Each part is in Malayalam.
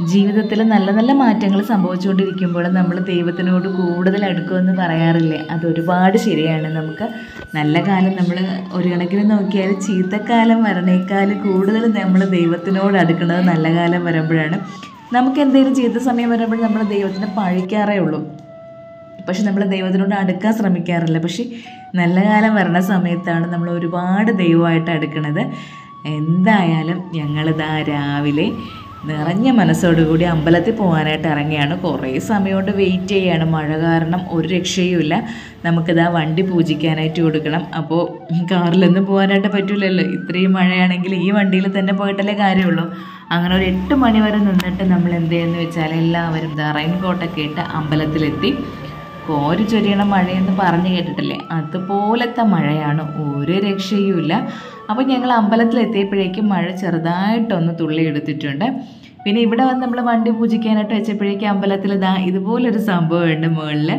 ജീവിതത്തിൽ നല്ല നല്ല മാറ്റങ്ങൾ സംഭവിച്ചുകൊണ്ടിരിക്കുമ്പോൾ നമ്മൾ ദൈവത്തിനോട് കൂടുതൽ അടുക്കുമെന്ന് പറയാറില്ലേ? അതൊരുപാട് ശരിയാണ്. നമുക്ക് നല്ല കാലം നമ്മൾ ഒരു കണക്കിന് നോക്കിയാൽ ചീത്തക്കാലം വരണേക്കാൾ കൂടുതൽ നമ്മൾ ദൈവത്തിനോട് അടുക്കുന്നത് നല്ല കാലം വരുമ്പോഴാണ്. നമുക്ക് എന്തെങ്കിലും ചീത്ത സമയം വരുമ്പോൾ നമ്മൾ ദൈവത്തിനെ പഴിക്കാറേ ഉള്ളൂ. പക്ഷെ നമ്മൾ ദൈവത്തിനോട് അടുക്കാൻ ശ്രമിക്കാറില്ല. പക്ഷെ നല്ല കാലം വരണ സമയത്താണ് നമ്മൾ ഒരുപാട് ദൈവമായിട്ട് അടുക്കുന്നത് എന്തായാലും ഞങ്ങളിതാ രാവിലെ നിറഞ്ഞ മനസ്സോടുകൂടി അമ്പലത്തിൽ പോകാനായിട്ട് ഇറങ്ങിയാണ്. കുറേ സമയം കൊണ്ട് വെയിറ്റ് ചെയ്യാണ്. മഴ കാരണം ഒരു രക്ഷയുമില്ല നമുക്കിതാ വണ്ടി പൂജിക്കാനായിട്ട് കൊടുക്കണം. അപ്പോൾ കാറിലൊന്നും പോകാനായിട്ട് പറ്റില്ലല്ലോ ഇത്രയും മഴയാണെങ്കിൽ ഈ വണ്ടിയിൽ തന്നെ പോയിട്ടല്ലേ കാര്യമുള്ളൂ. അങ്ങനെ ഒരു എട്ട് മണി വരെ നിന്നിട്ട് നമ്മൾ എന്ത് ചെയ്യുന്നു വെച്ചാൽ എല്ലാവരും ഇതാ റെയിൻ കോട്ടൊക്കെ ഇട്ട് അമ്പലത്തിലെത്തി. കോരി ചൊരിയണ മഴയെന്ന് പറഞ്ഞു കേട്ടിട്ടില്ലേ? അതുപോലത്തെ മഴയാണ്. ഒരു രക്ഷയുമില്ല അപ്പോൾ ഞങ്ങൾ അമ്പലത്തിൽ എത്തിയപ്പോഴേക്കും മഴ ചെറുതായിട്ടൊന്ന് തുള്ളി എടുത്തിട്ടുണ്ട്. പിന്നെ ഇവിടെ വന്ന് നമ്മൾ വണ്ടി പൂജിക്കാനായിട്ട് വെച്ചപ്പോഴേക്കും അമ്പലത്തിൽ ദാ ഇതുപോലൊരു സംഭവമുണ്ട് മുകളിൽ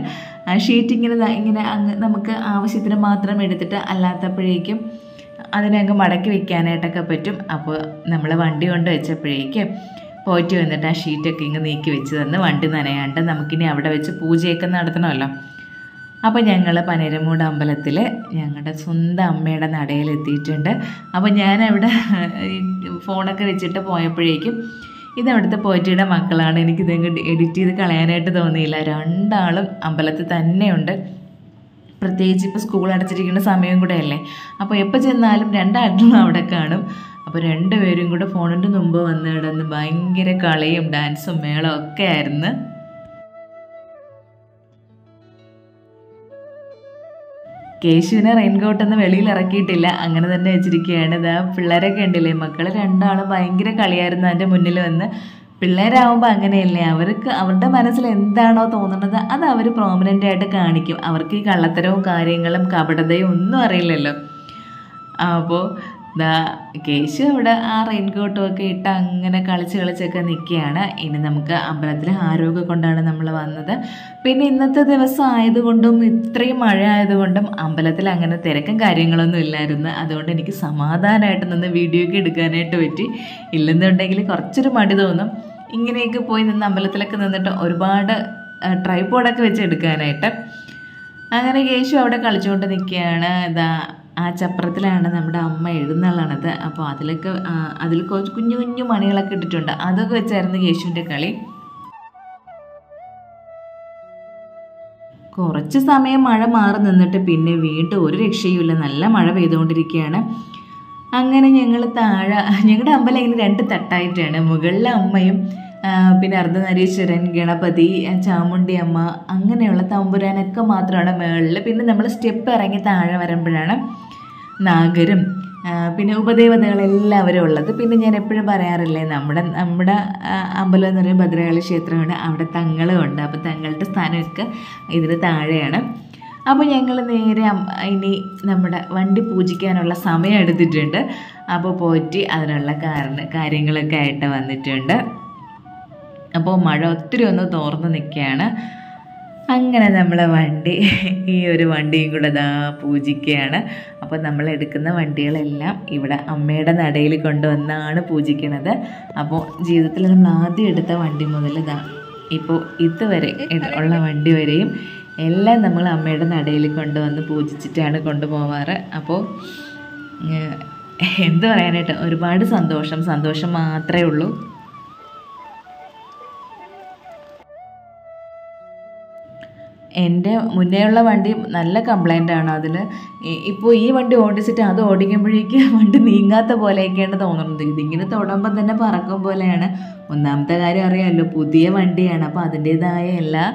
ആ ഷീറ്റ് ഇങ്ങനെ ഇങ്ങനെ അങ്ങ് നമുക്ക് ആവശ്യത്തിന് മാത്രം എടുത്തിട്ട് അല്ലാത്തപ്പോഴേക്കും അതിനെ അങ്ങ് മടക്കി വെക്കാനായിട്ടൊക്കെ പറ്റും. അപ്പോൾ നമ്മൾ വണ്ടി കൊണ്ട് വെച്ചപ്പോഴേക്കും പോയിട്ട് വന്നിട്ട് ആ ഷീറ്റൊക്കെ ഇങ്ങ് നീക്കി വെച്ച് തന്ന് വണ്ടി നനയാണ്ട് നമുക്കിനി അവിടെ വെച്ച് പൂജയൊക്കെ നടത്തണമല്ലോ. അപ്പോൾ ഞങ്ങൾ പനരമൂട് അമ്പലത്തിൽ ഞങ്ങളുടെ സ്വന്തം അമ്മയുടെ നടയിൽ എത്തിയിട്ടുണ്ട്. അപ്പോൾ ഞാനവിടെ ഫോണൊക്കെ വെച്ചിട്ട് പോയപ്പോഴേക്കും ഇത് അവിടുത്തെ പോറ്റിയുടെ മക്കളാണ്. എനിക്കിത് എഡിറ്റ് ചെയ്ത് കളയാനായിട്ട് തോന്നിയില്ല. രണ്ടാളും അമ്പലത്തിൽ തന്നെയുണ്ട്. പ്രത്യേകിച്ച് ഇപ്പോൾ സ്കൂൾ അടച്ചിരിക്കുന്ന സമയം കൂടെ അല്ലേ അപ്പോൾ എപ്പോൾ ചെന്നാലും രണ്ടാളും അവിടെ കാണും. അപ്പോൾ രണ്ടുപേരും കൂടെ ഫോണിന്റെ മുമ്പ് വന്ന് കിടന്ന് ഭയങ്കര കളിയും ഡാൻസും മേളം ഒക്കെ ആയിരുന്നു. കേശുവിനെ റെയിൻകോട്ടൊന്നും വെളിയിൽ ഇറക്കിയിട്ടില്ല. അങ്ങനെ തന്നെ വെച്ചിരിക്കുകയാണ്. ഇതാ പിള്ളേരൊക്കെ ഉണ്ടല്ലേ? മക്കൾ രണ്ടാളും ഭയങ്കര കളിയായിരുന്നു അതിന്റെ മുന്നിൽ വന്ന്. പിള്ളേരാകുമ്പോൾ അങ്ങനെയല്ലേ? അവർക്ക് അവരുടെ മനസ്സിൽ എന്താണോ തോന്നുന്നത് അത് അവർ പ്രോമിനന്റ് ആയിട്ട് കാണിക്കും. അവർക്ക് ഈ കള്ളത്തരവും കാര്യങ്ങളും കപടതയും ഒന്നും അറിയില്ലല്ലോ. അപ്പോൾ ദാ കേശു അവിടെ ആ റെയിൻകോട്ടും ഒക്കെ ഇട്ട് അങ്ങനെ കളിച്ച് കളിച്ചൊക്കെ നിൽക്കുകയാണ്. ഇനി നമുക്ക് അമ്പലത്തിൽ ആരോഗ്യം കൊണ്ടാണ് നമ്മൾ വന്നത്? പിന്നെ ഇന്നത്തെ ദിവസം ആയതുകൊണ്ടും ഇത്രയും മഴ ആയതുകൊണ്ടും അമ്പലത്തിൽ അങ്ങനെ തിരക്കും കാര്യങ്ങളൊന്നും ഇല്ലായിരുന്നു. അതുകൊണ്ട് എനിക്ക് സമാധാനമായിട്ട് നിന്ന് വീഡിയോ ഒക്കെ എടുക്കാനായിട്ട് പറ്റി. ഇല്ലെന്നുണ്ടെങ്കിൽ കുറച്ചൊരു മടി തോന്നും. ഇങ്ങനെയൊക്കെ പോയി നിന്ന് അമ്പലത്തിലൊക്കെ നിന്നിട്ട് ഒരുപാട് ട്രൈപോഡൊക്കെ വെച്ച് എടുക്കാനായിട്ട്. അങ്ങനെ കേശു അവിടെ കളിച്ചുകൊണ്ട് നിൽക്കുകയാണ്. ഇതാ ആ ചപ്രത്തിലാണ് നമ്മുടെ അമ്മ എഴുന്നള്ളണത്. അപ്പോൾ അതിലൊക്കെ അതിൽ കുഞ്ഞു കുഞ്ഞു മണികളൊക്കെ ഇട്ടിട്ടുണ്ട്. അതൊക്കെ വെച്ചായിരുന്നു യേശുവിന്റെ കളി. കുറച്ച് സമയം മഴ മാറി നിന്നിട്ട് പിന്നെ വീണ്ടും ഒരു രക്ഷയുമില്ല. നല്ല മഴ പെയ്തുകൊണ്ടിരിക്കുകയാണ്. അങ്ങനെ ഞങ്ങൾ താഴെ ഞങ്ങളുടെ അമ്പലം ഇങ്ങനെ രണ്ട് തട്ടായിട്ടാണ്. മുകളിലെ അമ്മയും പിന്നെ അർദ്ധനരീശ്വരൻ ഗണപതി ചാമുണ്ടി അമ്മ അങ്ങനെയുള്ള തമ്പുരാനൊക്കെ മാത്രമാണ് മുകളിൽ പിന്നെ നമ്മൾ സ്റ്റെപ്പ് ഇറങ്ങി താഴെ വരുമ്പോഴാണ് നാഗരും പിന്നെ ഉപദേവതകളെല്ലാവരും ഉള്ളത്. പിന്നെ ഞാൻ എപ്പോഴും പറയാറില്ലേ നമ്മുടെ നമ്മുടെ അമ്പലം എന്ന് പറയുമ്പോൾ ഭദ്രകാളി ക്ഷേത്രമാണ്. അവിടെ തങ്ങളും ഉണ്ട്. അപ്പോൾ തങ്ങളുടെ സ്ഥാനമൊക്കെ ഇതിന് താഴെയാണ്. അപ്പോൾ ഞങ്ങൾ നേരെ ഇനി നമ്മുടെ വണ്ടി പൂജിക്കാനുള്ള സമയം എടുത്തിട്ടുണ്ട്. അപ്പോൾ പോറ്റി അതിനുള്ള കാരണം കാര്യങ്ങളൊക്കെ ആയിട്ട് വന്നിട്ടുണ്ട്. അപ്പോൾ മഴ ഒത്തിരി ഒന്ന് തോർന്ന് നിൽക്കുകയാണ്. അങ്ങനെ നമ്മളെ വണ്ടി ഈ ഒരു വണ്ടിയും കൂടെ ദാ പൂജിക്കുകയാണ്. അപ്പോൾ നമ്മൾ എടുക്കുന്ന വണ്ടികളെല്ലാം ഇവിടെ അമ്മയുടെ നടയിൽ കൊണ്ടുവന്നാണ് പൂജിക്കുന്നത് അപ്പോൾ ജീവിതത്തിൽ നമ്മൾ ആദ്യം എടുത്ത വണ്ടി മുതൽ ദാ ഇപ്പോൾ ഇതുവരെ ഉള്ള വണ്ടി വരെയും എല്ലാം നമ്മൾ അമ്മയുടെ നടയിൽ കൊണ്ടുവന്ന് പൂജിച്ചിട്ടാണ് കൊണ്ടുപോവാറ്. അപ്പോൾ എന്തു പറയാനായിട്ട് ഒരുപാട് സന്തോഷം. സന്തോഷം മാത്രമേ ഉള്ളൂ. എന്റെ മുന്നേയുള്ള വണ്ടി നല്ല കംപ്ലൈന്റ് ആണ് അതിൽ ഇപ്പോൾ ഈ വണ്ടി ഓടിച്ചിട്ട് അത് ഓടിക്കുമ്പോഴേക്ക് വണ്ടി നീങ്ങാത്ത പോലെയൊക്കെയാണ് തോന്നുന്നത്. ഇതിങ്ങനെ തൊടുമ്പോൾ തന്നെ പറക്കും പോലെയാണ്. ഒന്നാമത്തെ കാര്യം അറിയാമല്ലോ പുതിയ വണ്ടിയാണ്. അപ്പോൾ അതിന്റേതായ എല്ലാ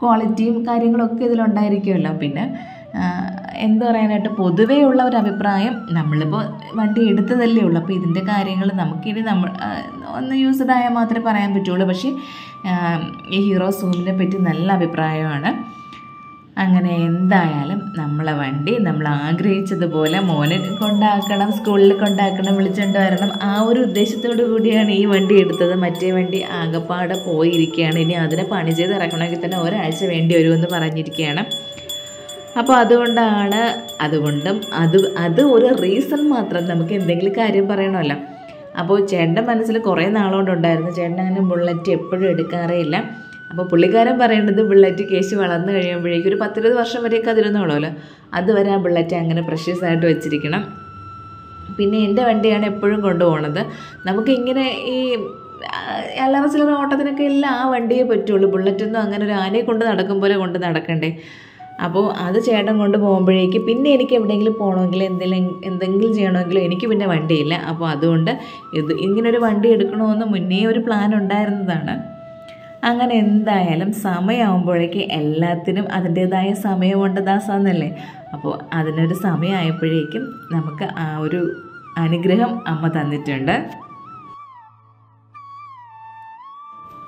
ക്വാളിറ്റിയും കാര്യങ്ങളൊക്കെ ഇതിലുണ്ടായിരിക്കുമല്ലോ. പിന്നെ എന്ത് പറയാനായിട്ട് പൊതുവേ ഉള്ള ഒരു അഭിപ്രായം നമ്മളിപ്പോൾ വണ്ടി എടുത്തതല്ലേ ഉള്ളൂ. അപ്പോൾ ഇതിന്റെ കാര്യങ്ങൾ നമുക്കിനി നമ്മൾ ഒന്ന് യൂസ്ഡ് ആയാൽ മാത്രമേ പറയാൻ പറ്റുള്ളൂ. പക്ഷേ ഈ ഹീറോ സൂമിനെ പറ്റി നല്ല അഭിപ്രായമാണ്. അങ്ങനെ എന്തായാലും നമ്മളെ വണ്ടി നമ്മൾ ആഗ്രഹിച്ചതുപോലെ മോനെ കൊണ്ടാക്കണം സ്കൂളിൽ കൊണ്ടാക്കണം വിളിച്ചുകൊണ്ട് വരണം. ആ ഒരു ഉദ്ദേശത്തോടു കൂടിയാണ് ഈ വണ്ടി എടുത്തത്. മറ്റേ വണ്ടി ആകപ്പാടെ പോയിരിക്കുകയാണ്. ഇനി അതിനെ പണി ചെയ്ത് ഇറക്കണമെങ്കിൽ തന്നെ ഒരാഴ്ച വേണ്ടി വരുമെന്ന് പറഞ്ഞിരിക്കുകയാണ്. അപ്പോൾ അതുകൊണ്ടാണ് അതുകൊണ്ടും അത് അത് ഒരു റീസൺ മാത്രം നമുക്ക് എന്തെങ്കിലും കാര്യം പറയണമല്ലോ. അപ്പോൾ ചേട്ടന്റെ മനസ്സിൽ കുറേ നാളുകൊണ്ടുണ്ടായിരുന്നു. ചേട്ടൻ അങ്ങനെ ബുള്ളറ്റ് എപ്പോഴും എടുക്കാറേ ഇല്ല. അപ്പോൾ പുള്ളിക്കാരൻ പറയേണ്ടത് ബുള്ളറ്റ് കേസ് വളർന്നു കഴിയുമ്പോഴേക്കും ഒരു പത്തിരുപത് വർഷം വരെയൊക്കെ അതിരുന്നോളൂല്ലോ അതുവരെ ആ ബുള്ളറ്റ് അങ്ങനെ പ്രഷ്യസ് ആയിട്ട് വെച്ചിരിക്കണം. പിന്നെ എന്റെ വണ്ടിയാണ് എപ്പോഴും കൊണ്ടുപോകണത് നമുക്ക് ഇങ്ങനെ ഈ അല്ലറ ചില്ലറ ഓട്ടത്തിനൊക്കെ എല്ലാം ആ വണ്ടിയെ പറ്റുള്ളൂ. ബുള്ളറ്റൊന്നും അങ്ങനെ ഒരു ആനയെ കൊണ്ട് നടക്കും പോലെ കൊണ്ട് നടക്കണ്ടേ? അപ്പോൾ അത് ചേട്ടൻ കൊണ്ട് പോകുമ്പോഴേക്ക് പിന്നെ എനിക്ക് എവിടെയെങ്കിലും പോകണമെങ്കിൽ എന്തെങ്കിലും എന്തെങ്കിലും ചെയ്യണമെങ്കിലും എനിക്ക് പിന്നെ വണ്ടിയില്ല. അപ്പോൾ അതുകൊണ്ട് ഇത് ഇങ്ങനൊരു വണ്ടി എടുക്കണമെന്ന് മുന്നേ ഒരു പ്ലാൻ ഉണ്ടായിരുന്നതാണ്. അങ്ങനെ എന്തായാലും സമയമാകുമ്പോഴേക്ക് എല്ലാത്തിനും അതിന്റേതായ സമയമുണ്ട് ദാസാന്നല്ലേ? അപ്പോൾ അതിനൊരു സമയമായപ്പോഴേക്കും നമുക്ക് ആ ഒരു അനുഗ്രഹം അമ്മ തന്നിട്ടുണ്ട്.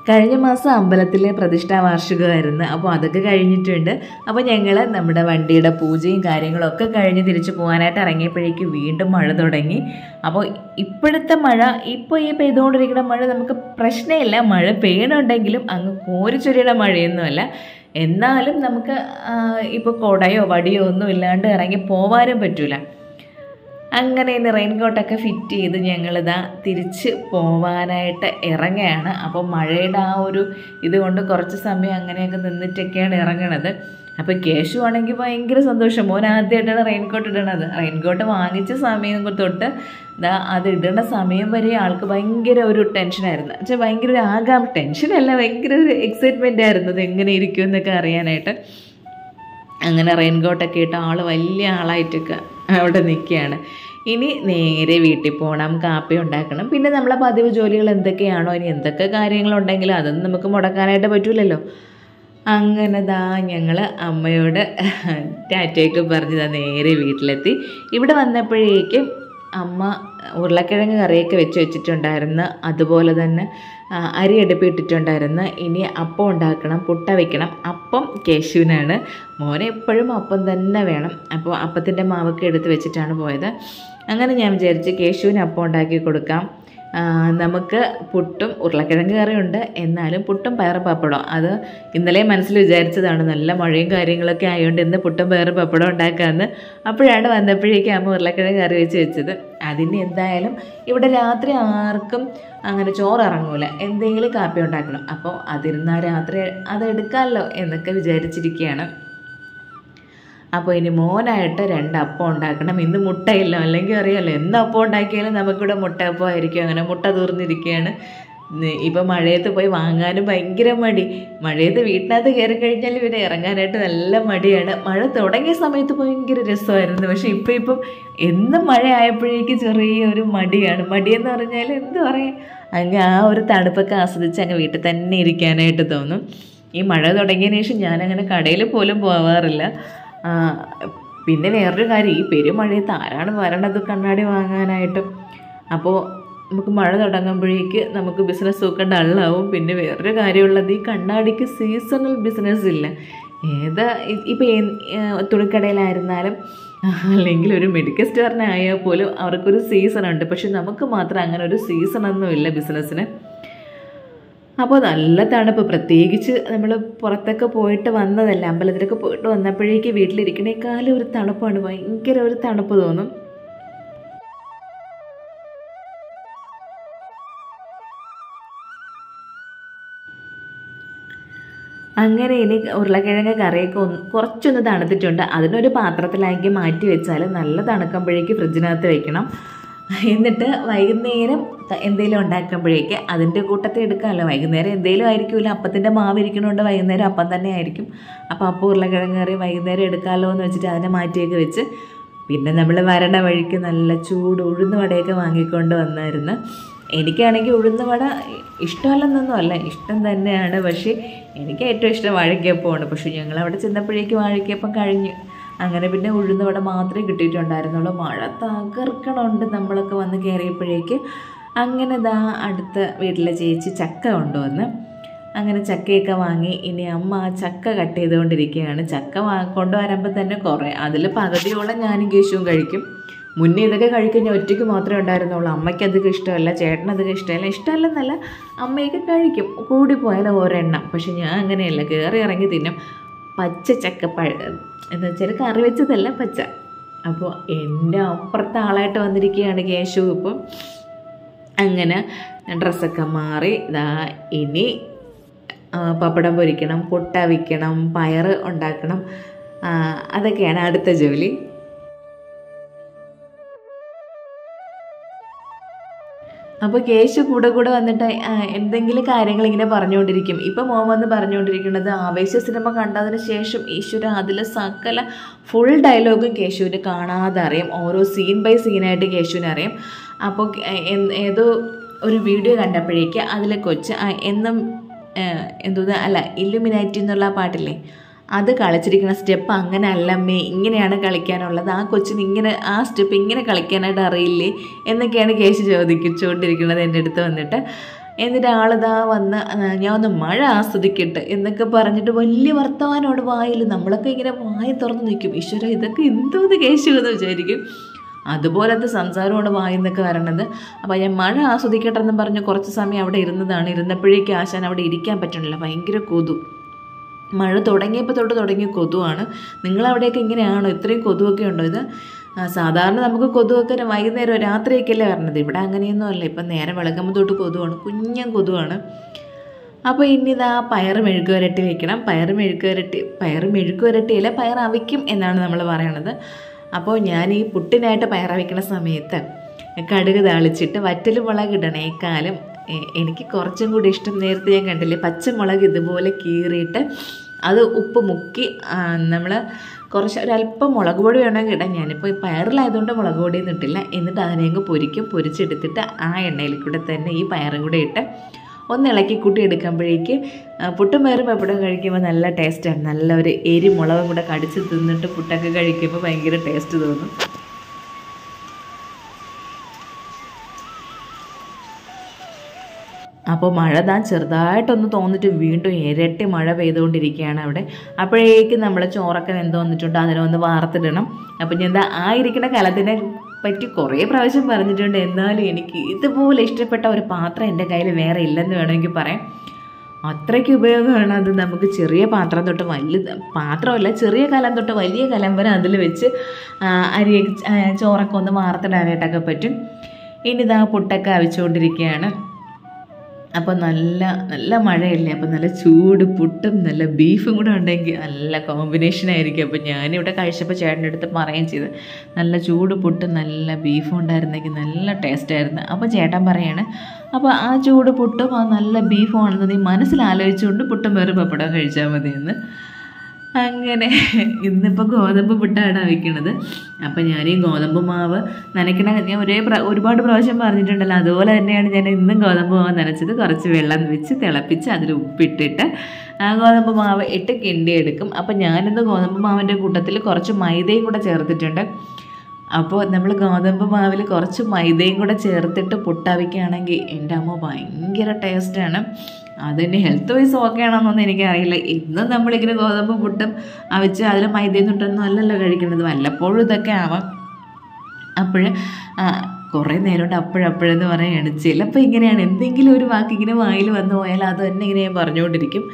കഴിഞ്ഞ മാസം അമ്പലത്തിലെ പ്രതിഷ്ഠാ വാർഷികമായിരുന്നു. അപ്പോൾ അതൊക്കെ കഴിഞ്ഞിട്ടുണ്ട്. അപ്പോൾ ഞങ്ങൾ നമ്മുടെ വണ്ടിയുടെ പൂജയും കാര്യങ്ങളും ഒക്കെ കഴിഞ്ഞ് തിരിച്ചു പോകാനായിട്ട് ഇറങ്ങിയപ്പോഴേക്ക് വീണ്ടും മഴ തുടങ്ങി. അപ്പോൾ ഇപ്പോഴത്തെ മഴ ഇപ്പോൾ ഈ പെയ്തുകൊണ്ടിരിക്കുന്ന മഴ നമുക്ക് പ്രശ്നമില്ല. മഴ പെയ്യണുണ്ടെങ്കിലും അങ്ങ് കോരിച്ചൊരിയുടെ മഴയൊന്നുമല്ല. എന്നാലും നമുക്ക് ഇപ്പോൾ കുടയോ വടിയോ ഒന്നും ഇല്ലാണ്ട് ഇറങ്ങി പോവാനും പറ്റൂല. അങ്ങനെ ഇന്ന് റെയിൻകോട്ടൊക്കെ ഫിറ്റ് ചെയ്ത് ഞങ്ങളിതാ തിരിച്ച് പോവാനായിട്ട് ഇറങ്ങുകയാണ് അപ്പോൾ മഴയുടെ ആ ഒരു ഇതുകൊണ്ട് കുറച്ച് സമയം അങ്ങനെയൊക്കെ നിന്നിട്ടൊക്കെയാണ് ഇറങ്ങണത്. അപ്പോൾ കേശു ആണെങ്കിൽ ഭയങ്കര സന്തോഷം. മോൻ ആദ്യമായിട്ടാണ് റെയിൻകോട്ട് ഇടണത്. റെയിൻകോട്ട് വാങ്ങിച്ച സമയം തൊട്ട് ഇതാ അത് ഇടേണ്ട സമയം വരെ ആൾക്ക് ഭയങ്കര ഒരു ടെൻഷനായിരുന്നു. വെച്ചാൽ ഭയങ്കര ഒരു ആകാം ടെൻഷനല്ല ഭയങ്കര ഒരു എക്സൈറ്റ്മെന്റ് ആയിരുന്നു അത് എങ്ങനെ ഇരിക്കും എന്നൊക്കെ അറിയാനായിട്ട്. അങ്ങനെ റെയിൻകോട്ടൊക്കെ ഇട്ട ആൾ വലിയ ആളായിട്ടൊക്കെ അവിടെ നിൽക്കുകയാണ്. ഇനി നേരെ വീട്ടിൽ പോകണം കാപ്പി ഉണ്ടാക്കണം. പിന്നെ നമ്മളെ പതിവ് ജോലികൾ എന്തൊക്കെയാണോ ഇനി എന്തൊക്കെ കാര്യങ്ങളുണ്ടെങ്കിലും അതൊന്നും നമുക്ക് മുടക്കാനായിട്ട് പറ്റൂലല്ലോ. അങ്ങനെ ദാ ഞങ്ങൾ അമ്മയോട് ടാറ്റയൊക്കെ പറഞ്ഞ് ദാ നേരെ വീട്ടിലെത്തി. ഇവിടെ വന്നപ്പോഴേക്കും അമ്മ ഉരുളക്കിഴങ്ങ് കറിയൊക്കെ വെച്ച് വെച്ചിട്ടുണ്ടായിരുന്നു. അതുപോലെ തന്നെ അരി അടുപ്പിട്ടിട്ടുണ്ടായിരുന്നു. ഇനി അപ്പം ഉണ്ടാക്കണം പുട്ട വയ്ക്കണം അപ്പം കേശുവിനാണ്. മോനെ എപ്പോഴും അപ്പം തന്നെ വേണം. അപ്പോൾ അപ്പത്തിന്റെ മാവൊക്കെ എടുത്ത് വെച്ചിട്ടാണ് പോയത്. അങ്ങനെ ഞാൻ വിചാരിച്ച് കേശുവിന് അപ്പം ഉണ്ടാക്കി കൊടുക്കാം. നമുക്ക് പുട്ടും ഉരുളക്കിഴങ്ങ് കറിയുണ്ട്. എന്നാലും പുട്ടും പയറും പപ്പടവും. അത് ഇന്നലെ മനസ്സിൽ വിചാരിച്ചതാണ്. നല്ല മഴയും കാര്യങ്ങളൊക്കെ ആയതുകൊണ്ട് ഇന്ന് പുട്ടും പയറും പപ്പടവും ഉണ്ടാക്കാമെന്ന് അപ്പോഴാണ് വന്നപ്പോഴേക്കും അമ്മ ഉരുളക്കിഴങ്ങ് കറി വെച്ച് വെച്ചത്. അതിന് എന്തായാലും ഇവിടെ രാത്രി ആർക്കും അങ്ങനെ ചോറ് ഇറങ്ങൂല എന്തെങ്കിലും കാപ്പി ഉണ്ടാക്കണം. അപ്പോൾ അതിരുന്നാൽ രാത്രി അത് എടുക്കാമല്ലോ എന്നൊക്കെ വിചാരിച്ചിരിക്കുകയാണ്. അപ്പോൾ ഇനി മോനായിട്ട് രണ്ട് അപ്പം ഉണ്ടാക്കണം. ഇന്ന് മുട്ടയില്ല. അല്ലെങ്കിൽ അറിയാമല്ലോ എന്ത് അപ്പം ഉണ്ടാക്കിയാലും നമുക്കിവിടെ മുട്ടയപ്പം ആയിരിക്കും അങ്ങനെ മുട്ട തീർന്നിരിക്കുകയാണ് ഇപ്പം മഴയത്ത് പോയി വാങ്ങാനും ഭയങ്കര മടി. മഴയത്ത് വീട്ടിനകത്ത് കയറി കഴിഞ്ഞാൽ പിന്നെ ഇറങ്ങാനായിട്ട് നല്ല മടിയാണ്. മഴ തുടങ്ങിയ സമയത്ത് ഭയങ്കര രസമായിരുന്നു. പക്ഷേ ഇപ്പം ഇപ്പം എന്നും മഴ ആയപ്പോഴേക്ക് ചെറിയ ഒരു മടിയാണ്. മടിയെന്ന് പറഞ്ഞാൽ എന്ത് പറയും? അങ്ങ് ആ ഒരു തണുപ്പൊക്കെ ആസ്വദിച്ച് അങ്ങ് വീട്ടിൽ തന്നെ ഇരിക്കാനായിട്ട് തോന്നും. ഈ മഴ തുടങ്ങിയതിന് ശേഷം ഞാനങ്ങനെ കടയിൽ പോലും പോവാറില്ല. പിന്നെ വേറൊരു കാര്യം ഈ പെരുമഴയത്ത് ആരാണ് വരേണ്ടത് കണ്ണാടി വാങ്ങാനായിട്ട്? അപ്പോൾ നമുക്ക് മഴ തുടങ്ങുമ്പോഴേക്ക് നമുക്ക് ബിസിനസ് ഒക്കെ ഡള്ളാവും പിന്നെ വേറൊരു കാര്യമുള്ളത് ഈ കണ്ണാടിക്ക് സീസണൽ ബിസിനസ് ഇല്ല. ഏത് ഇപ്പോൾ തുണിക്കടയിലായിരുന്നാലും അല്ലെങ്കിൽ ഒരു മെഡിക്കൽ സ്റ്റോറിനായാൽ പോലും അവർക്കൊരു സീസണുണ്ട് പക്ഷെ നമുക്ക് മാത്രം അങ്ങനെ ഒരു സീസണൊന്നും ഇല്ല ബിസിനസ്സിന് അപ്പോൾ നല്ല തണുപ്പ്. പ്രത്യേകിച്ച് നമ്മൾ പുറത്തൊക്കെ പോയിട്ട് വന്നതല്ല. അമ്പലത്തിലൊക്കെ പോയിട്ട് വന്നപ്പോഴേക്ക് വീട്ടിലിരിക്കണേക്കാളും ഒരു തണുപ്പാണ്. ഭയങ്കര ഒരു തണുപ്പ് തോന്നും. അങ്ങനെ ഇനി ഉരുളക്കിഴങ്ങ് കറിയൊക്കെ ഒന്ന് കുറച്ചൊന്ന് തണുത്തിട്ടുണ്ട്. അതിനൊരു പാത്രത്തിലാക്കി മാറ്റി വെച്ചാൽ നല്ല തണുക്കുമ്പോഴേക്ക് ഫ്രിഡ്ജിനകത്ത് വെക്കണം. എന്നിട്ട് വൈകുന്നേരം എന്തെങ്കിലും ഉണ്ടാക്കുമ്പോഴേക്ക് അതിന്റെ കൂട്ടത്തിൽ എടുക്കാമല്ലോ. വൈകുന്നേരം എന്തെങ്കിലും ആയിരിക്കുമല്ലോ. അപ്പത്തിന്റെ മാവ് ഇരിക്കണോണ്ട്. വൈകുന്നേരം അപ്പം തന്നെ ആയിരിക്കും. അപ്പോൾ അപ്പം ഉരുളക്കിഴങ്ങ് കറി വൈകുന്നേരം എടുക്കാമല്ലോ എന്ന് വെച്ചിട്ട് അതിനെ മാറ്റിയൊക്കെ വെച്ച് പിന്നെ നമ്മൾ വരണ വഴിക്ക് നല്ല ചൂട് ഉഴുന്ന് വടയൊക്കെ വാങ്ങിക്കൊണ്ട് വന്നായിരുന്നു. എനിക്കാണെങ്കിൽ ഉഴുന്ന് വട ഇഷ്ടമല്ലെന്നൊന്നും അല്ല. ഇഷ്ടം തന്നെയാണ്. പക്ഷേ എനിക്ക് ഏറ്റവും ഇഷ്ടം വാഴയ്ക്കപ്പമാണ്. പക്ഷേ ഞങ്ങൾ അവിടെ ചെന്നപ്പോഴേക്ക് വാഴയ്ക്കപ്പം കഴിഞ്ഞു. അങ്ങനെ പിന്നെ ഉഴുന്ന് വട മാത്രമേ കിട്ടിയിട്ടുണ്ടായിരുന്നുള്ളൂ. മഴ തകർക്കണമുണ്ട് നമ്മളൊക്കെ വന്ന് കയറിയപ്പോഴേക്ക്. അങ്ങനെ ദാ അടുത്ത വീട്ടിലെ ചേച്ചി ചക്ക കൊണ്ടുവന്ന് അങ്ങനെ ചക്കയൊക്കെ വാങ്ങി. ഇനി അമ്മ ആ ചക്ക കട്ട് ചെയ്തുകൊണ്ടിരിക്കുകയാണ്. ചക്ക വാ കൊണ്ടുവരുമ്പോൾ തന്നെ കുറേ അതിൽ പകുതിയോളം ഞാനും കേശുവും കഴിക്കും. മുന്നേ ഇതൊക്കെ കഴിക്കാൻ ഞാൻ ഒറ്റയ്ക്ക് മാത്രമേ ഉണ്ടായിരുന്നുള്ളൂ. അമ്മയ്ക്ക് ഇഷ്ടമല്ല ചേട്ടന് അധികം ഇഷ്ടമല്ല. ഇഷ്ടമല്ലെന്നല്ല അമ്മയൊക്കെ കഴിക്കും. കൂടിപ്പോയാൽ ഒരെണ്ണം. പക്ഷെ ഞാൻ അങ്ങനെയല്ല കയറി ഇറങ്ങി തിന്നും. പച്ച ചക്ക പഴ എന്ന് വെച്ചാൽ കറി വെച്ചതല്ല പച്ച. അപ്പോൾ എന്റെ അപ്പുറത്തെ ആളായിട്ട് വന്നിരിക്കുകയാണ് കേശു ഇപ്പം. അങ്ങനെ ഡ്രസ്സൊക്കെ മാറി ഇതാ ഇനി പപ്പടം പൊരിക്കണം പുട്ട വിൽക്കണം പയറ് ഉണ്ടാക്കണം. അതൊക്കെയാണ് അടുത്ത ജോലി. അപ്പോൾ കേശു കൂടെ കൂടെ വന്നിട്ട് എന്തെങ്കിലും കാര്യങ്ങൾ ഇങ്ങനെ പറഞ്ഞുകൊണ്ടിരിക്കും. ഇപ്പം മോൻ വന്ന് പറഞ്ഞുകൊണ്ടിരിക്കുന്നത് ആവേശ സിനിമ കണ്ടതിന് ശേഷം ഈശ്വര അതിൽ സകല ഫുൾ ഡയലോഗും കേശുവിന് കാണാതെ അറിയാം. ഓരോ സീൻ ബൈ സീനായിട്ട് കേശുവിനെ അറിയാം. അപ്പോൾ ഏതോ ഒരു വീഡിയോ കണ്ടപ്പോഴേക്ക് അതിലെ കൊച്ച് എന്നും എന്തോ അല്ല ഇല്ലുമിനാറ്റി എന്നുള്ള പാട്ടില്ലേ അത് കളിച്ചിരിക്കുന്ന സ്റ്റെപ്പ് അങ്ങനെ അല്ല അല്ലമ്മേ ഇങ്ങനെയാണ് കളിക്കാനുള്ളത്. ആ കൊച്ചിന് ഇങ്ങനെ ആ സ്റ്റെപ്പ് ഇങ്ങനെ കളിക്കാനായിട്ട് അറിയില്ലേ എന്നൊക്കെയാണ് കേസ് ചോദിച്ചുകൊണ്ടിരിക്കുന്നത് എന്റെ അടുത്ത് വന്നിട്ട്. എന്നിട്ട് ആളിതാ വന്ന് ഞാൻ ഒന്ന് മഴ ആസ്വദിക്കട്ടെ എന്നൊക്കെ പറഞ്ഞിട്ട് വലിയ വർത്തമാനമാണ് വായിൽ. നമ്മളൊക്കെ ഇങ്ങനെ വായ തുറന്ന് നിൽക്കും. ഈശ്വര ഇതൊക്കെ എന്തോന്ന് കേശു എന്ന് വിചാരിക്കും. അതുപോലത്തെ സംസാരമാണ് വായിന്നൊക്കെ വരണത്. അപ്പോൾ ഞാൻ മഴ ആസ്വദിക്കട്ടെ എന്ന് പറഞ്ഞ് കുറച്ച് സമയം അവിടെ ഇരുന്നതാണ്. ഇരുന്നപ്പോഴേക്ക് ആശാൻ അവിടെ ഇരിക്കാൻ പറ്റണില്ല. ഭയങ്കര കൊതു. മഴ തുടങ്ങിയപ്പോൾ തൊട്ട് തുടങ്ങിയ കൊതുവാണ്. നിങ്ങളവിടെയൊക്കെ ഇങ്ങനെയാണോ? ഇത്രയും കൊതുവൊക്കെ ഉണ്ടോ ഇത്? സാധാരണ നമുക്ക് കൊതുവൊക്കെ വൈകുന്നേരം രാത്രിയൊക്കെയല്ലേ വരണത്. ഇവിടെ അങ്ങനെയൊന്നും അല്ല. ഇപ്പം നേരെ വിളക്കുമ്പോൾ തൊട്ട് കൊതുവാണ്. കുഞ്ഞൻ കൊതുവാണ്. അപ്പോൾ ഇനി ഇതാ പയർ മെഴുക്ക് വരട്ടി വെക്കണം. പയർ മെഴുക്ക് വരട്ടി പയർ മെഴുക്ക് വരട്ടിയല്ല പയർ അവിക്കും എന്നാണ് നമ്മൾ പറയണത്. അപ്പോൾ ഞാൻ ഈ പുട്ടിനായിട്ട് പയറ വയ്ക്കുന്ന സമയത്ത് കടുക് താളിച്ചിട്ട് വറ്റൽ മുളക് എനിക്ക് കുറച്ചും കൂടി ഇഷ്ടം നേരത്തെ ഞാൻ കണ്ടില്ലേ പച്ചമുളക് ഇതുപോലെ കീറിയിട്ട് അത് ഉപ്പ് മുക്കി നമ്മൾ കുറച്ച് ഒരല്പം മുളക് പൊടി വേണമെങ്കിൽ ഇടാം. ഞാനിപ്പോൾ പയറിലായതുകൊണ്ട് മുളക് പൊടിയൊന്നും ഇട്ടില്ല. എന്നിട്ട് അതിനെ പൊരിക്കും. പൊരിച്ചെടുത്തിട്ട് ആ എണ്ണയിൽ കൂടെ തന്നെ ഈ പയറും കൂടെ ഇട്ട് ഒന്ന് ഇളക്കി കൂട്ടി എടുക്കുമ്പോഴേക്ക് പുട്ടും പയറും പപ്പടം കഴിക്കുമ്പോൾ നല്ല ടേസ്റ്റാണ്. നല്ല ഒരു എരി മുളകും കൂടെ കടിച്ച് തിന്നിട്ട് പുട്ടൊക്കെ കഴിക്കുമ്പോൾ ഭയങ്കര ടേസ്റ്റ് തോന്നും. അപ്പോൾ മഴ താൻ ചെറുതായിട്ടൊന്ന് തോന്നിട്ട് വീണ്ടും ഇരട്ടി മഴ പെയ്തുകൊണ്ടിരിക്കുകയാണ് അവിടെ. അപ്പോഴേക്കും നമ്മൾ ചോറൊക്കെ വെന്ത് വന്നിട്ടുണ്ട്. അതിനെ ഒന്ന് വാർത്തിടണം. അപ്പം ഞാൻ എന്താ ആയിരിക്കുന്ന ഇരിക്കുന്ന കലത്തിനെ പറ്റി കുറേ പ്രാവശ്യം പറഞ്ഞിട്ടുണ്ട്. എന്നാലും എനിക്ക് ഇതുപോലെ ഇഷ്ടപ്പെട്ട ഒരു പാത്രം എന്റെ കയ്യിൽ വേറെ ഇല്ലെന്ന് വേണമെങ്കിൽ പറയാം. അത്രയ്ക്ക് ഉപയോഗമാണ് അത് നമുക്ക് ചെറിയ പാത്രം തൊട്ട് വലിയ പാത്രമല്ല ചെറിയ കലം തൊട്ട് വലിയ കലം വരെ അതിൽ വെച്ച് അരി ചോറൊക്കെ ഒന്ന് വാർത്തിടാനായിട്ടൊക്കെ പറ്റും. ഇനി ഇതാ പുട്ടൊക്കെ അവിച്ചുകൊണ്ടിരിക്കുകയാണ്. അപ്പോൾ നല്ല നല്ല മഴയല്ലേ? അപ്പോൾ നല്ല ചൂട് പുട്ടും നല്ല ബീഫും കൂടെ ഉണ്ടെങ്കിൽ നല്ല കോമ്പിനേഷൻ ആയിരിക്കും. അപ്പോൾ ഞാനിവിടെ കഴിച്ചപ്പോൾ ചേട്ടന്റെ അടുത്ത് പറയുകയും ചെയ്തു. നല്ല ചൂട് പുട്ടും നല്ല ബീഫും ഉണ്ടായിരുന്നെങ്കിൽ നല്ല ടേസ്റ്റായിരുന്നു അപ്പോൾ ചേട്ടൻ പറയാണ് അപ്പോൾ ആ ചൂട് പുട്ടും ആ നല്ല ബീഫും ആണെന്ന് നീ മനസ്സിലാലോചിച്ചുകൊണ്ട് പുട്ടും വേറെ പപ്പടം കഴിച്ചാൽ മതിയെന്ന്. അങ്ങനെ. ഇന്നിപ്പോൾ ഗോതമ്പ് പുട്ടാണ് വയ്ക്കണത്. അപ്പം ഞാൻ ഈ ഗോതമ്പ് മാവ് നനയ്ക്കണ ഞാൻ ഒരേ ഒരുപാട് പ്രാവശ്യം പറഞ്ഞിട്ടുണ്ടല്ലോ. അതുപോലെ തന്നെയാണ് ഞാൻ ഇന്നും ഗോതമ്പ് മാവ് നനച്ചത്. കുറച്ച് വെള്ളം വെച്ച് തിളപ്പിച്ച് അതിൽ ഉപ്പിട്ടിട്ട് ആ ഗോതമ്പ് മാവ് ഇട്ട് കിണ്ടിയെടുക്കും അപ്പം ഞാനിന്ന് ഗോതമ്പ് മാവിന്റെ കൂട്ടത്തിൽ കുറച്ച് മൈദയും കൂടെ ചേർത്തിട്ടുണ്ട്. അപ്പോൾ നമ്മൾ ഗോതമ്പ് മാവിൽ കുറച്ച് മൈദയും കൂടെ ചേർത്തിട്ട് പുട്ടാവിക്കുകയാണെങ്കിൽ എന്റെ അമ്മ ഭയങ്കര ടേസ്റ്റാണ് അതിന് ഹെൽത്ത് വൈസ് ഓക്കെ ആണെന്നൊന്നും എനിക്കറിയില്ല. ഇന്നും നമ്മളിങ്ങനെ ഗോതമ്പ് പുട്ടും അവിച്ച് അതിൽ മൈദയും തൊട്ടൊന്നും അല്ലല്ലോ കഴിക്കുന്നത്. വല്ലപ്പോഴും ഇതൊക്കെ ആവാം. അപ്പോൾ കുറേ നേരമുണ്ട്. അപ്പോഴപ്പോഴെന്ന് പറയുകയാണ് ചിലപ്പോൾ ഇങ്ങനെയാണ്. എന്തെങ്കിലും ഒരു വാക്ക് ഇങ്ങനെ വായിൽ വന്നു പോയാൽ അത് തന്നെ ഇങ്ങനെ ഞാൻ പറഞ്ഞുകൊണ്ടിരിക്കും.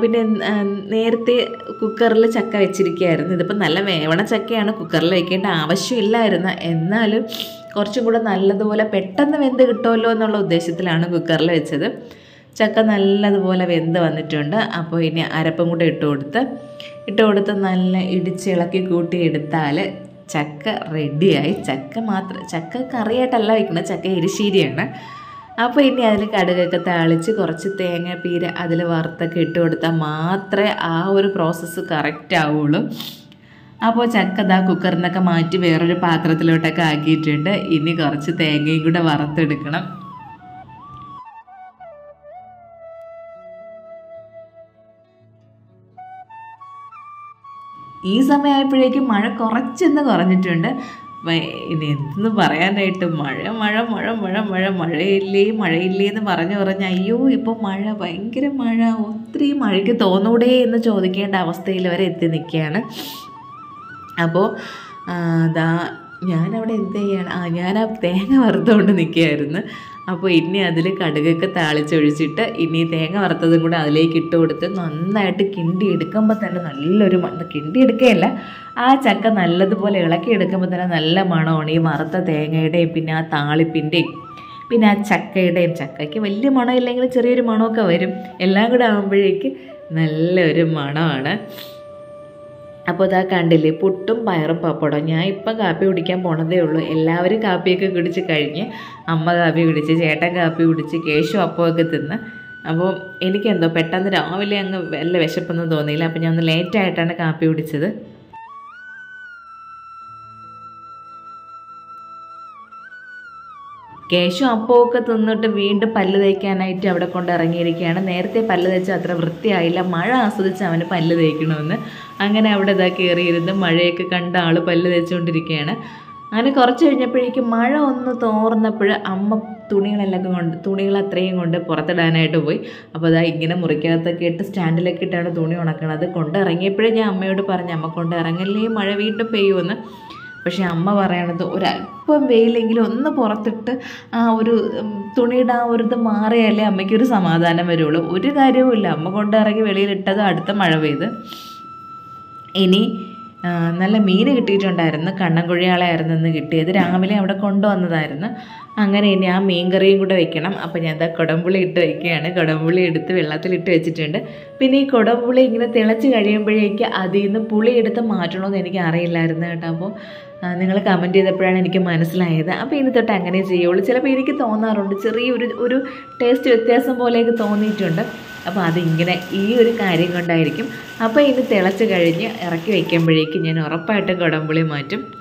പിന്നെ നേരത്തെ കുക്കറിൽ ചക്ക വെച്ചിരിക്കുകയായിരുന്നു ഇതിപ്പോൾ നല്ല വേവണ ചക്കയാണ്. കുക്കറിൽ വെക്കേണ്ട ആവശ്യമില്ലായിരുന്നു. എന്നാലും കുറച്ചും കൂടെ നല്ലതുപോലെ പെട്ടെന്ന് വെന്ത് കിട്ടുമല്ലോ എന്നുള്ള ഉദ്ദേശത്തിലാണ് കുക്കറിൽ വെച്ചത്. ചക്ക നല്ലതുപോലെ വെന്ത് വന്നിട്ടുണ്ട്. അപ്പോൾ ഇനി അരപ്പും കൂടെ ഇട്ട് കൊടുത്ത് ഇട്ട് കൊടുത്ത് നല്ല ഇടിച്ചിളക്കി കൂട്ടി എടുത്താൽ ചക്ക റെഡിയായി ചക്ക മാത്രം ചക്ക കറിയായിട്ടല്ല വയ്ക്കുന്നത് ചക്ക എരിശ്ശേരിയാണ്. അപ്പോൾ ഇനി അതിൽ കടുകൊക്കെ താളിച്ച് കുറച്ച് തേങ്ങ തേങ്ങാപ്പീര അതിൽ വറുത്തൊക്കെ ഇട്ട് കൊടുത്താൽ മാത്രമേ ആ ഒരു പ്രോസസ്സ് കറക്റ്റ് ആവുള്ളൂ. അപ്പോൾ ചക്ക ദാ കുക്കറിനൊക്കെ മാറ്റി വേറൊരു പാത്രത്തിലോട്ടൊക്കെ ആക്കിയിട്ടുണ്ട്. ഇനി കുറച്ച് തേങ്ങയും കൂടെ വറുത്തെടുക്കണം. ഈ സമയമായപ്പോഴേക്കും മഴ കുറച്ചെന്ന് കുറഞ്ഞിട്ടുണ്ട്. ഇനി എന്തെന്ന് പറയാനായിട്ട് മഴ മഴ മഴ മഴ മഴ മഴയില്ലേ മഴയില്ലേ എന്ന് പറഞ്ഞു പറഞ്ഞ് അയ്യോ ഇപ്പോൾ മഴ ഭയങ്കര മഴ ഒത്തിരി മഴയ്ക്ക് തോന്നൂടേ എന്ന് ചോദിക്കേണ്ട അവസ്ഥയിൽ വരെ എത്തി നിൽക്കുകയാണ്. അപ്പോൾ ദാ ഞാനവിടെ എന്ത് ചെയ്യാണ്? ആ ഞാൻ ആ തേങ്ങ വറുത്തുകൊണ്ട് നിൽക്കുകയായിരുന്നു. അപ്പോൾ ഇനി അതിൽ കടുകൊക്കെ താളിച്ചൊഴിച്ചിട്ട് ഇനി തേങ്ങ വറുത്തതും കൂടെ അതിലേക്ക് ഇട്ട് കൊടുത്ത് നന്നായിട്ട് കിണ്ടി എടുക്കുമ്പോൾ തന്നെ നല്ലൊരു മണം കിണ്ടി എടുക്കുകയല്ല ആ ചക്ക നല്ലതുപോലെ ഇളക്കി എടുക്കുമ്പോൾ തന്നെ നല്ല മണമാണ് ഈ വറുത്ത തേങ്ങയുടെയും പിന്നെ ആ താളിപ്പിന്റെയും പിന്നെ ആ ചക്കയുടെയും ചക്കയ്ക്ക് വലിയ മണമില്ലെങ്കിൽ ചെറിയൊരു മണമൊക്കെ വരും. എല്ലാം കൂടെ ആകുമ്പോഴേക്ക് നല്ലൊരു മണമാണ്. അപ്പോൾ ഇതാ കണ്ടില്ലേ പുട്ടും പയറും പപ്പടം ഞാൻ ഇപ്പം കാപ്പി കുടിക്കാൻ പോണതേ ഉള്ളൂ. എല്ലാവരും കാപ്പിയൊക്കെ കുടിച്ച് കഴിഞ്ഞ് അമ്മ കാപ്പി കുടിച്ച് ചേട്ടൻ കാപ്പി കുടിച്ച് കേശു അപ്പമൊക്കെ തിന്ന്. അപ്പോൾ എനിക്കെന്തോ പെട്ടെന്ന് രാവിലെ അങ്ങ് വല്ല വിശപ്പൊന്നും തോന്നിയില്ല. അപ്പോൾ ഞാൻ ഒന്ന് ലേറ്റായിട്ടാണ് കാപ്പി കുടിച്ചത്. കേശു അപ്പമൊക്കെ തിന്നിട്ട് വീണ്ടും പല്ല് തേക്കാനായിട്ട് അവിടെ കൊണ്ട് ഇറങ്ങിയിരിക്കുകയാണ്. നേരത്തെ പല്ല് തേച്ച അത്ര വൃത്തിയായില്ല. മഴ ആസ്വദിച്ച് അവന് പല്ല് തേക്കണമെന്ന്. അങ്ങനെ അവിടെ ഇതാ കയറിയിരുന്ന് മഴയൊക്കെ കണ്ട ആൾ പല്ല് തേച്ചുകൊണ്ടിരിക്കുകയാണ്. അങ്ങനെ കുറച്ച് കഴിഞ്ഞപ്പോഴേക്കും മഴ ഒന്ന് തോർന്നപ്പോൾ അമ്മ തുണികളെല്ലാം കൊണ്ട് തുണികൾ അത്രയും കൊണ്ട് പുറത്തിടാനായിട്ട് പോയി. അപ്പോൾ അതാ ഇങ്ങനെ മുറിക്കകത്തൊക്കെ ഇട്ട് സ്റ്റാൻഡിലൊക്കെ ഇട്ടാണ് തുണി ഉണക്കണത്. കൊണ്ട് ഇറങ്ങിയപ്പോഴേ ഞാൻ അമ്മയോട് പറഞ്ഞു അമ്മ കൊണ്ട് ഇറങ്ങല്ലേ? മഴ വീണ്ടും പെയ്യുമെന്ന്. പക്ഷേ അമ്മ പറയണത് ഒരല്പം വെയിലെങ്കിലും ഒന്ന് പുറത്തിട്ട് ആ ഒരു തുണിയുടെ ആ ഒരു ഇത് മാറിയാലേ അമ്മയ്ക്കൊരു സമാധാനം വരുള്ളൂ. ഒരു കാര്യവുമില്ല അമ്മ കൊണ്ടിറങ്ങി വെളിയിലിട്ടത് അടുത്ത മഴ പെയ്ത്. ഇനി നല്ല മീൻ കിട്ടിയിട്ടുണ്ടായിരുന്നു. കണ്ണൻകുഴിയാളായിരുന്നു ഇന്ന് കിട്ടിയത്. രാവിലെ അവിടെ കൊണ്ടുവന്നതായിരുന്നു. അങ്ങനെ ഇനി ആ മീൻ കറിയും കൂടെ വെക്കണം. അപ്പോൾ ഞാൻ എന്താ കുടംപുളി ഇട്ട് വയ്ക്കുകയാണ് കുടംപുളി എടുത്ത് വെള്ളത്തിലിട്ട് വെച്ചിട്ടുണ്ട്. പിന്നെ ഈ കുടംപുളി ഇങ്ങനെ തിളച്ച് കഴിയുമ്പോഴേക്ക് അതിൽ നിന്ന് പുളി എടുത്ത് മാറ്റണമെന്ന് എനിക്ക് അറിയില്ലായിരുന്നു കേട്ടോ. അപ്പോൾ നിങ്ങൾ കമന്റ് ചെയ്തപ്പോഴാണ് എനിക്ക് മനസ്സിലായത്. അപ്പോൾ ഇനി തൊട്ട് അങ്ങനെ ചെയ്യുള്ളൂ. ചിലപ്പോൾ എനിക്ക് തോന്നാറുണ്ട്. ചെറിയൊരു ഒരു ടേസ്റ്റ് വ്യത്യാസം പോലെയൊക്കെ തോന്നിയിട്ടുണ്ട്. അപ്പോൾ അതിങ്ങനെ ഈ ഒരു കാര്യം കൊണ്ടായിരിക്കും. അപ്പോൾ ഇനി തിളച്ച് കഴിഞ്ഞ് ഇറക്കി വയ്ക്കുമ്പോഴേക്കും ഞാൻ ഉറപ്പായിട്ടും കുടംപുളി മാറ്റും.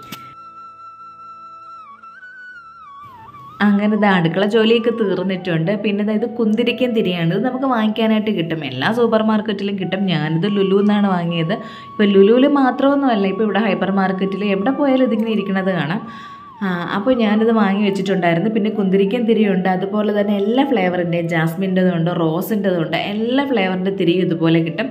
അങ്ങനെ ഇത് അടുക്കള ജോലിയൊക്കെ തീർന്നിട്ടുണ്ട്. പിന്നെ ഇത് കുന്തിരിക്കൻ തിരിയാണ്. ഇത് നമുക്ക് വാങ്ങിക്കാനായിട്ട് കിട്ടും. എല്ലാ സൂപ്പർ മാർക്കറ്റിലും കിട്ടും. ഞാനിത് ലുലു എന്നാണ് വാങ്ങിയത്. ഇപ്പോൾ ലുലുവിൽ മാത്രമൊന്നുമല്ല ഇപ്പോൾ ഇവിടെ ഹൈപ്പർ മാർക്കറ്റിൽ എവിടെ പോയാലും ഇതിങ്ങനെ ഇരിക്കുന്നത് കാണാം. അപ്പോൾ ഞാനിത് വാങ്ങി വെച്ചിട്ടുണ്ടായിരുന്നു. പിന്നെ കുന്തിരിക്കൻ തിരിയുണ്ട്. അതുപോലെ തന്നെ എല്ലാ ഫ്ലേവറിന്റെയും ജാസ്മിന്റെതുണ്ട് റോസിന്റെതുണ്ട്. എല്ലാ ഫ്ലേവറിന്റെ തിരിയും ഇതുപോലെ കിട്ടും.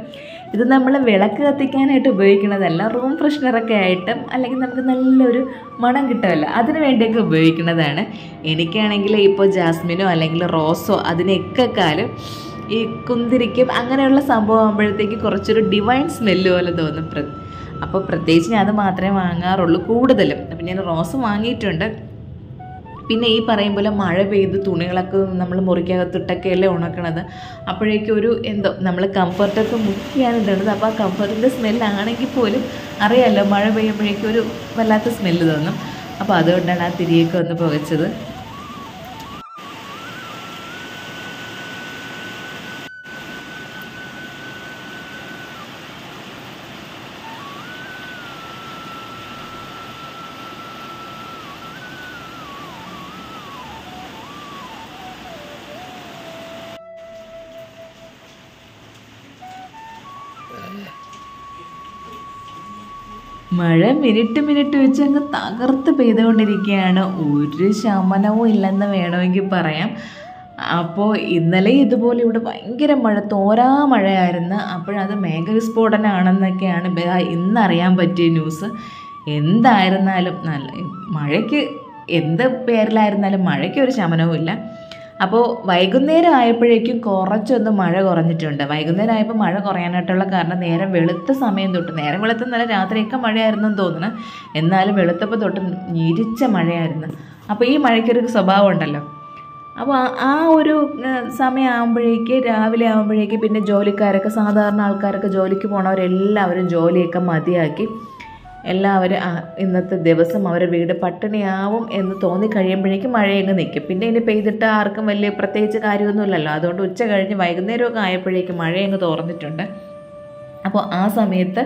ഇത് നമ്മൾ വിളക്ക് കത്തിക്കാനായിട്ട് ഉപയോഗിക്കുന്നതല്ല റൂം ഫ്രഷ്നറൊക്കെ ആയിട്ടും അല്ലെങ്കിൽ നമുക്ക് നല്ലൊരു മണം കിട്ടുമല്ലോ അതിന് വേണ്ടിയൊക്കെ ഉപയോഗിക്കുന്നതാണ്. എനിക്കാണെങ്കിൽ ഇപ്പോൾ ജാസ്മിനോ അല്ലെങ്കിൽ റോസോ അതിനൊക്കെ കാലം ഈ കുന്തിരിക്കും അങ്ങനെയുള്ള സംഭവം ആകുമ്പോഴത്തേക്ക് കുറച്ചൊരു ഡിവൈൻ സ്മെല്ല് പോലെ തോന്നും. അപ്പോൾ പ്രത്യേകിച്ച് ഞാൻ അത് മാത്രമേ വാങ്ങാറുള്ളൂ കൂടുതലും. അപ്പം ഞാൻ റോസ് വാങ്ങിയിട്ടുണ്ട്. പിന്നെ ഈ പറയും പോലെ മഴ പെയ്ത് തുണികളൊക്കെ നമ്മൾ മുറിക്കകത്തിട്ടൊക്കെയല്ലേ ഉണക്കണത്. അപ്പോഴേക്കും ഒരു എന്തോ നമ്മൾ കംഫർട്ടൊക്കെ മുക്കിയാണ് ഇടുന്നത് അപ്പോൾ ആ കംഫർട്ടിന്റെ സ്മെല്ലാണെങ്കിൽ പോലും അറിയാമല്ലോ മഴ പെയ്യുമ്പോഴേക്കും ഒരു വല്ലാത്ത സ്മെല്ല് തോന്നും. അപ്പോൾ അതുകൊണ്ടാണ് ആ തിരിയൊക്കെ ഒന്ന് പുകച്ചത്. മഴ മിനിറ്റ് മിനിറ്റ് വെച്ച് അങ്ങ് തകർത്ത് പെയ്തുകൊണ്ടിരിക്കുകയാണ്. ഒരു ശമനവും ഇല്ലെന്ന് വേണമെങ്കിൽ പറയാം. അപ്പോൾ ഇന്നലെ ഇതുപോലെ ഇവിടെ ഭയങ്കര മഴ തോരാ മഴയായിരുന്നു. അപ്പോഴത് മേഘവിസ്ഫോടനമാണെന്നൊക്കെയാണ് ഇന്നറിയാൻ പറ്റിയ ന്യൂസ്. എന്തായിരുന്നാലും നല്ല മഴയ്ക്ക് എന്ത് പേരിലായിരുന്നാലും മഴയ്ക്ക് ഒരു ശമനവും ഇല്ല അപ്പോൾ വൈകുന്നേരം ആയപ്പോഴേക്കും കുറച്ചൊന്ന് മഴ കുറഞ്ഞിട്ടുണ്ട്. വൈകുന്നേരം ആയപ്പോൾ മഴ കുറയാനായിട്ടുള്ള കാരണം നേരം വെളുത്ത സമയം തൊട്ട് നേരം വെളുത്ത നല്ല രാത്രിയൊക്കെ മഴയായിരുന്നു എന്ന് തോന്നുന്നു. എന്നാലും വെളുത്തപ്പോൾ തൊട്ട് ഞിരിച്ച മഴയായിരുന്നു. അപ്പോൾ ഈ മഴയ്ക്കൊരു സ്വഭാവം ഉണ്ടല്ലോ. അപ്പോൾ ആ- ഒരു സമയമാകുമ്പോഴേക്ക് രാവിലെ ആകുമ്പോഴേക്ക് പിന്നെ ജോലിക്കാരൊക്കെ സാധാരണ ആൾക്കാരൊക്കെ ജോലിക്ക് പോണവരെല്ലാവരും ജോലിയൊക്കെ മതിയാക്കി. എല്ലാവരും ഇന്നത്തെ ദിവസം അവരുടെ വീട് പട്ടിണിയാവും എന്ന് തോന്നി കഴിയുമ്പോഴേക്കും മഴയങ്ങ് നിൽക്കും പിന്നെ ഇനി പെയ്തിട്ട് ആർക്കും വലിയ പ്രത്യേകിച്ച് കാര്യമൊന്നുമില്ലല്ലോ. അതുകൊണ്ട് ഉച്ച കഴിഞ്ഞ് വൈകുന്നേരമൊക്കെ ആയപ്പോഴേക്കും മഴയങ്ങ് തോർന്നിട്ടുണ്ട്. അപ്പോൾ ആ സമയത്ത്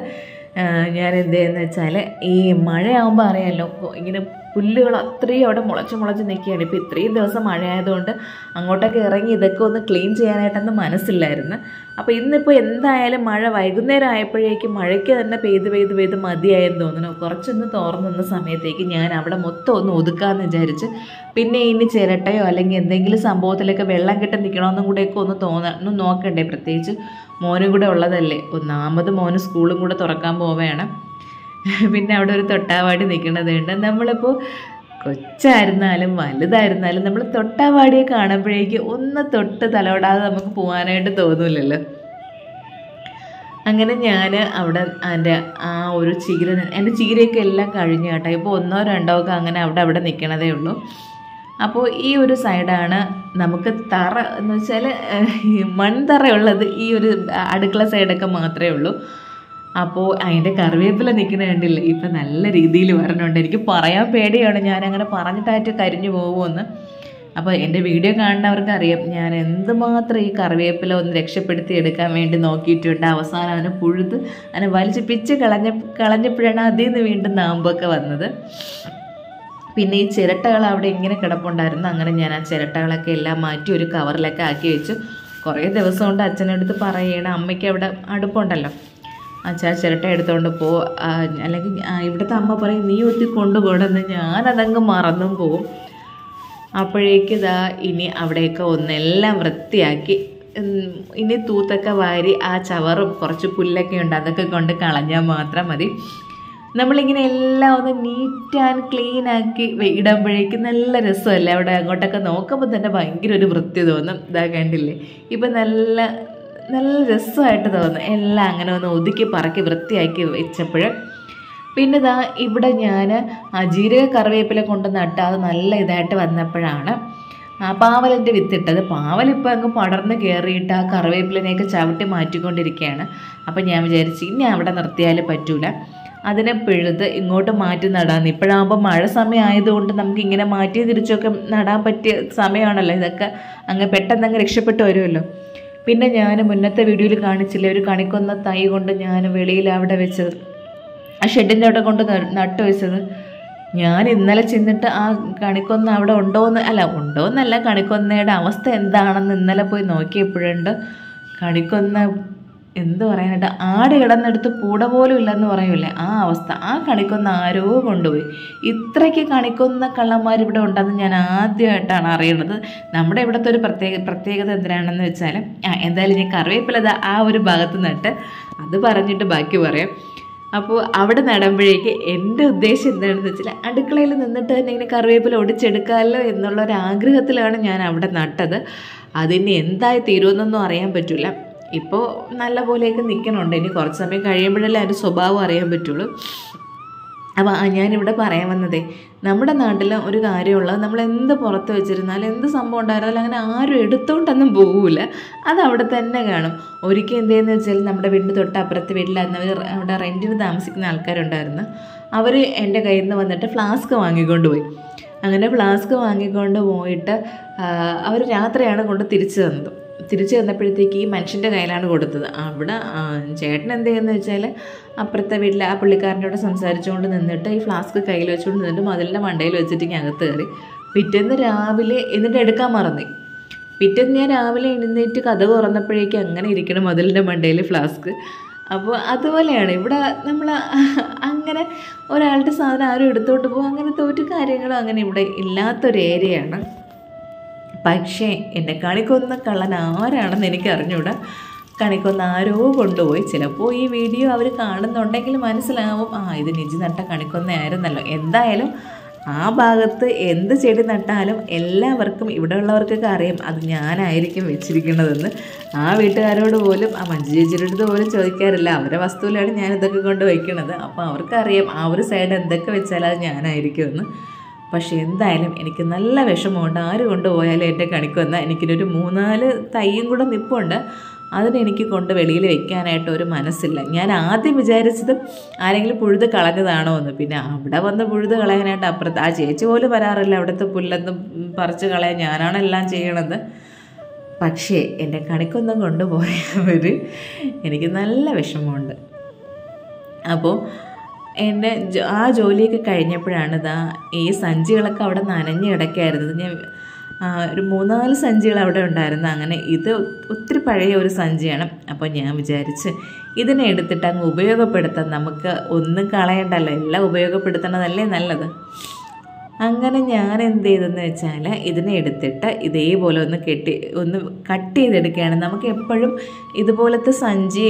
ഞാൻ എന്ത് ചെയ്യുന്നത് വെച്ചാൽ ഈ മഴയാകുമ്പോൾ അറിയാമല്ലോ ഇങ്ങനെ പുല്ലുകൾ അത്രയും അവിടെ മുളച്ച് മുളച്ച് നിൽക്കുകയാണ്. ഇപ്പോൾ ഇത്രയും ദിവസം മഴയായതുകൊണ്ട് അങ്ങോട്ടൊക്കെ ഇറങ്ങി ഇതൊക്കെ ഒന്ന് ക്ലീൻ ചെയ്യാനായിട്ടൊന്നും മനസ്സില്ലായിരുന്നു. അപ്പോൾ ഇന്നിപ്പോൾ എന്തായാലും മഴ വൈകുന്നേരം ആയപ്പോഴേക്കും മഴയ്ക്ക് തന്നെ പെയ്ത് പെയ്ത് പെയ്ത് മതിയായെന്ന് തോന്നുന്നു. കുറച്ചൊന്ന് തോർന്നുന്ന സമയത്തേക്ക് ഞാൻ അവിടെ മൊത്തം ഒന്ന് ഒതുക്കാമെന്ന് വിചാരിച്ച് പിന്നെ ഇനി ചിരട്ടയോ അല്ലെങ്കിൽ എന്തെങ്കിലും സംഭവത്തിലൊക്കെ വെള്ളം കിട്ടി നിൽക്കണമെന്നും കൂടെയൊക്കെ ഒന്ന് തോന്നണം നോക്കണ്ടേ. പ്രത്യേകിച്ച് മോനും കൂടെ ഉള്ളതല്ലേ. ഒന്നാമത് മോന് സ്കൂളും കൂടെ തുറക്കാൻ പോവുകയാണ്. പിന്നെ അവിടെ ഒരു തൊട്ടാവാടി നിൽക്കുന്നതുണ്ട് നമ്മളിപ്പോൾ കൊച്ചായിരുന്നാലും വലുതായിരുന്നാലും നമ്മൾ തൊട്ടാവാടിയെ കാണുമ്പോഴേക്ക് ഒന്ന് തൊട്ട് തലോടാതെ നമുക്ക് പോകാനായിട്ട് തോന്നില്ലല്ലോ അങ്ങനെ ഞാൻ അവിടെ എന്റെ ആ ഒരു ചീര എന്റെ ചീരയൊക്കെ എല്ലാം കഴിഞ്ഞു കേട്ടോ. ഇപ്പോൾ ഒന്നോ രണ്ടോ ഒക്കെ അങ്ങനെ അവിടെ അവിടെ നിൽക്കണതേ ഉള്ളൂ. അപ്പോൾ ഈ ഒരു സൈഡാണ് നമുക്ക് തറ എന്ന് വെച്ചാൽ മൺതറയുള്ളത് ഈ ഒരു അടുക്കള സൈഡൊക്കെ മാത്രമേ ഉള്ളൂ. അപ്പോൾ അതിന്റെ കറിവേപ്പില നിൽക്കുന്ന കണ്ടില്ലേ? ഇപ്പം നല്ല രീതിയിൽ വരണുണ്ട്. എനിക്ക് പറയാൻ പേടിയാണ്. ഞാൻ അങ്ങനെ പറഞ്ഞിട്ടായിട്ട് കരിഞ്ഞു പോകുമെന്ന്. അപ്പോൾ എന്റെ വീഡിയോ കാണുന്നവർക്ക് അറിയാം ഞാൻ എന്തുമാത്രം ഈ കറിവേപ്പില ഒന്ന് രക്ഷപ്പെടുത്തി എടുക്കാൻ വേണ്ടി നോക്കിയിട്ടുണ്ട്. അവസാനം അതിനെ പുഴുത് അതിനെ വലിച്ച് പിച്ച് കളഞ്ഞ കളഞ്ഞപ്പോഴാണ് അതിൽ നിന്ന് വീണ്ടും നാമ്പൊക്കെ വന്നത്. പിന്നെ ഈ ചിരട്ടകൾ അവിടെ ഇങ്ങനെ കിടപ്പുണ്ടായിരുന്നു. അങ്ങനെ ഞാൻ ആ ചിരട്ടകളൊക്കെ എല്ലാം മാറ്റി ഒരു കവറിലൊക്കെ ആക്കി വെച്ചു. കുറേ ദിവസം കൊണ്ട് അച്ഛനടുത്ത് പറയണം അമ്മയ്ക്ക് അവിടെ അടുപ്പുണ്ടല്ലോ. അച്ഛാ ചിരട്ട എടുത്തുകൊണ്ട് പോ. അല്ലെങ്കിൽ ഇവിടുത്തെ അമ്മ പറയും നീ ഒത്തി കൊണ്ടുപോകണമെന്ന് ഞാനതങ്ങ് മറന്നും പോവും. അപ്പോഴേക്ക് ഇതാ ഇനി അവിടെയൊക്കെ ഒന്നെല്ലാം വൃത്തിയാക്കി. ഇനി തൂത്തൊക്കെ വാരി ആ ചവറും കുറച്ച് പുല്ലൊക്കെ ഉണ്ട് അതൊക്കെ കൊണ്ട് കളഞ്ഞാൽ മാത്രം മതി. നമ്മളിങ്ങനെ എല്ലാം ഒന്ന് നീറ്റ് ആൻഡ് ക്ലീൻ ആക്കി ഇടുമ്പോഴേക്കും നല്ല രസമല്ലേ? അവിടെ അങ്ങോട്ടൊക്കെ നോക്കുമ്പോൾ തന്നെ ഭയങ്കര ഒരു വൃത്തി തോന്നും. ഇതാ കണ്ടില്ലേ? ഇപ്പം നല്ല നല്ല രസമായിട്ട് തോന്നും എല്ലാം അങ്ങനെ ഒന്ന് ഒതുക്കി പറക്കി വൃത്തിയാക്കി വെച്ചപ്പോൾ പിന്നെ ഇതാ ഇവിടെ ഞാൻ അജീരക ജീരക കറിവേപ്പില കൊണ്ട് നട്ട് അത് നല്ല ഇതായിട്ട് വന്നപ്പോഴാണ് ആ പാവലിന്റെ വിത്തിട്ടത്. പാവലിപ്പോൾ അങ്ങ് പടർന്ന് കയറിയിട്ട് ആ കറിവേപ്പിലിനെയൊക്കെ ചവിട്ടി മാറ്റിക്കൊണ്ടിരിക്കുകയാണ്. അപ്പം ഞാൻ വിചാരിച്ചു ഇനി അവിടെ നിർത്തിയാൽ പറ്റൂല. അതിനെ പിഴുത് ഇങ്ങോട്ട് മാറ്റി നടാന്ന് ഇപ്പോഴാകുമ്പോൾ മഴ സമയം ആയതുകൊണ്ട് നമുക്ക് ഇങ്ങനെ മാറ്റി തിരിച്ചൊക്കെ നടാൻ പറ്റിയ സമയമാണല്ലോ. ഇതൊക്കെ അങ്ങ് പെട്ടെന്ന് അങ്ങ് രക്ഷപ്പെട്ടു വരുമല്ലോ. പിന്നെ ഞാൻ മുന്നത്തെ വീഡിയോയിൽ കാണിച്ചില്ലേ ഒരു കണിക്കൊന്ന തൈ കൊണ്ട് ഞാൻ വെളിയിൽ അവിടെ വെച്ചത്. ആ ഷെഡിന്റെ അവിടെ കൊണ്ട് നട്ടു വെച്ചത്. ഞാൻ ഇന്നലെ ചെന്നിട്ട് ആ കണിക്കൊന്ന അവിടെ ഉണ്ടോയെന്ന് അല്ല ഉണ്ടോയെന്നല്ല കണിക്കൊന്നയുടെ അവസ്ഥ എന്താണെന്ന് ഇന്നലെ പോയി നോക്കിയപ്പോഴുണ്ട്. കണിക്കൊന്ന എന്ത് പറയാനായിട്ട് ആട് കിടന്നെടുത്ത് പൂട പോലും ഇല്ലെന്ന് പറയൂലേ ആ അവസ്ഥ. ആ കണിക്കൊന്ന ആരോ കൊണ്ടുപോയി. ഇത്രയ്ക്ക് കണിക്കൊന്ന കള്ളന്മാർ ഇവിടെ ഉണ്ടെന്ന് ഞാൻ ആദ്യമായിട്ടാണ് അറിയുന്നത്. നമ്മുടെ ഇവിടുത്തെ ഒരു പ്രത്യേക പ്രത്യേകത എന്തിനാണെന്ന് വെച്ചാൽ ആ എന്തായാലും ഞാൻ കറിവേപ്പിലത് ആ ഒരു ഭാഗത്ത് നട്ട് അത് പറഞ്ഞിട്ട് ബാക്കി പറയാം. അപ്പോൾ അവിടെ നടുമ്പോഴേക്ക് എന്റെ ഉദ്ദേശം എന്താണെന്ന് വെച്ചാൽ അടുക്കളയിൽ നിന്നിട്ട് തന്നെ ഇങ്ങനെ കറിവേപ്പില ഒടിച്ചെടുക്കാമല്ലോ എന്നുള്ള ഒരു ആഗ്രഹത്തിലാണ് ഞാൻ അവിടെ നട്ടത്. അതിന് എന്തായി തീരുമെന്നൊന്നും അറിയാൻ പറ്റില്ല ഇപ്പോൾ നല്ല പോലെയൊക്കെ നിൽക്കണുണ്ട് ഇനി കുറച്ച് സമയം കഴിയുമ്പോഴല്ലേ അതിന്റെ സ്വഭാവം അറിയാൻ പറ്റുള്ളൂ. അപ്പോൾ ഞാനിവിടെ പറയാൻ വന്നതേ നമ്മുടെ നാട്ടിൽ ഒരു കാര്യമുള്ളത് നമ്മൾ എന്ത് പുറത്ത് വെച്ചിരുന്നാലും എന്ത് സംഭവം ഉണ്ടായിരുന്നാലും അങ്ങനെ ആരും എടുത്തോണ്ടൊന്നും പോകില്ല അത് അവിടെ തന്നെ കാണും. ഒരിക്കൽ എന്തെന്ന് വെച്ചാൽ നമ്മുടെ വീടിന്റെ തൊട്ടപ്പുറത്ത് വീട്ടിലായിരുന്നവർ അവിടെ റെന്റിന് താമസിക്കുന്ന ആൾക്കാരുണ്ടായിരുന്നു. അവർ എന്റെ കയ്യിൽ നിന്ന് വന്നിട്ട് ഫ്ലാസ്ക് വാങ്ങിക്കൊണ്ട് പോയി. അങ്ങനെ ഫ്ലാസ്ക് വാങ്ങിക്കൊണ്ട് പോയിട്ട് അവർ രാത്രിയാണ് കൊണ്ട് തിരിച്ചു തന്നത്. തിരിച്ചു വന്നപ്പോഴത്തേക്ക് ഈ മനുഷ്യന്റെ കയ്യിലാണ് കൊടുത്തത്. അവിടെ ചേട്ടൻ എന്ത് ചെയ്യുന്നത് വെച്ചാൽ അപ്പുറത്തെ വീട്ടിൽ ആ പുള്ളിക്കാരന്റെ കൂടെ സംസാരിച്ചുകൊണ്ട് നിന്നിട്ട് ഈ ഫ്ലാസ്ക് കയ്യിൽ വെച്ചുകൊണ്ട് നിന്നിട്ട് മതിലിന്റെ മണ്ടയിൽ വെച്ചിട്ട് അകത്ത് കയറി. പിറ്റേന്ന് രാവിലെ എന്നിട്ട് എടുക്കാൻ മറന്നു. പിറ്റേന്ന് ഞാൻ രാവിലെ എഴുന്നേറ്റ് കഥ തുറന്നപ്പോഴേക്കും അങ്ങനെ ഇരിക്കണം മതിലിന്റെ മണ്ടയിൽ ഫ്ലാസ്ക് അപ്പോൾ അതുപോലെയാണ് ഇവിടെ നമ്മൾ അങ്ങനെ ഒരാളുടെ സാധനം ആരും എടുത്തോണ്ട് പോകും അങ്ങനത്തെ ഒരു കാര്യങ്ങളും അങ്ങനെ ഇവിടെ ഇല്ലാത്തൊരു ഏരിയയാണ് പക്ഷേ എന്നെ കണിക്കൊന്ന കള്ളൻ ആരാണെന്ന് എനിക്ക് അറിഞ്ഞൂടാ. കണിക്കൊന്ന ആരോ കൊണ്ടുപോയി. ചിലപ്പോൾ ഈ വീഡിയോ അവർ കാണുന്നുണ്ടെങ്കിൽ മനസ്സിലാവും. ആ ഇത് നിജി നട്ട കണിക്കൊന്ന ആയിരുന്നല്ലോ എന്തായാലും ആ ഭാഗത്ത് എന്ത് ചെടി നട്ടാലും എല്ലാവർക്കും ഇവിടെ ഉള്ളവർക്കൊക്കെ അറിയാം. അത് ഞാനായിരിക്കും വെച്ചിരിക്കുന്നതെന്ന്. ആ വീട്ടുകാരോട് പോലും ആ മഞ്ജു ചേച്ചിയുടെ അടുത്ത് പോലും ചോദിക്കാറില്ല. അവരുടെ വസ്തുവിലാണ് ഞാൻ ഇതൊക്കെ കൊണ്ട് വയ്ക്കുന്നത് അപ്പോൾ അവർക്കറിയാം ആ ഒരു സൈഡ് എന്തൊക്കെ വെച്ചാൽ അത് ഞാനായിരിക്കുമെന്ന്. പക്ഷേ എന്തായാലും എനിക്ക് നല്ല വിഷമമുണ്ട്. ആര് കൊണ്ടുപോയാലും എന്റെ കണിക്കൊന്ന. എനിക്കിനൊരു മൂന്നാൽ തൈയും കൂടെ നിപ്പുണ്ട്. അതിനെനിക്ക് കൊണ്ട് വെളിയിൽ വെക്കാനായിട്ട് ഒരു മനസ്സില്ല. ഞാൻ ആദ്യം വിചാരിച്ചത് ആരെങ്കിലും പുഴുത് കളഞ്ഞതാണോ എന്ന്. പിന്നെ അവിടെ വന്ന് പുഴുത് കളയാനായിട്ട് അപ്പുറത്ത് ആ ചേച്ചി പോലും വരാറില്ല. അവിടുത്തെ പുല്ലൊന്നും പറിച്ച് കളയാൻ ഞാനാണ് എല്ലാം ചെയ്യണത്. പക്ഷേ എന്റെ കണിക്കൊന്നും കൊണ്ടുപോയവർ എനിക്ക് നല്ല വിഷമമുണ്ട്. അപ്പോൾ എന്റെ ആ ജോലിയൊക്കെ കഴിഞ്ഞപ്പോഴാണ് ഇതാ ഈ സഞ്ചികളൊക്കെ അവിടെ നനഞ്ഞ് കിടക്കായിരുന്നത്. ഞാൻ ഒരു മൂന്നാൽ സഞ്ചികൾ അവിടെ ഉണ്ടായിരുന്നു. അങ്ങനെ ഇത് ഒത്തിരി പഴയ ഒരു സഞ്ചിയാണ്. അപ്പോൾ ഞാൻ വിചാരിച്ച് ഇതിനെ എടുത്തിട്ട് അങ്ങ് ഉപയോഗപ്പെടുത്താം. നമുക്ക് ഒന്നും കളയണ്ടല്ലോ. എല്ലാം ഉപയോഗപ്പെടുത്തണതല്ലേ നല്ലത്. അങ്ങനെ ഞാൻ എന്ത് ചെയ്തെന്ന് വെച്ചാൽ ഇതിനെ എടുത്തിട്ട് ഇതേപോലെ ഒന്ന് കെട്ടി ഒന്ന് കട്ട് ചെയ്തെടുക്കുകയാണ്. നമുക്ക് എപ്പോഴും ഇതുപോലത്തെ സഞ്ചി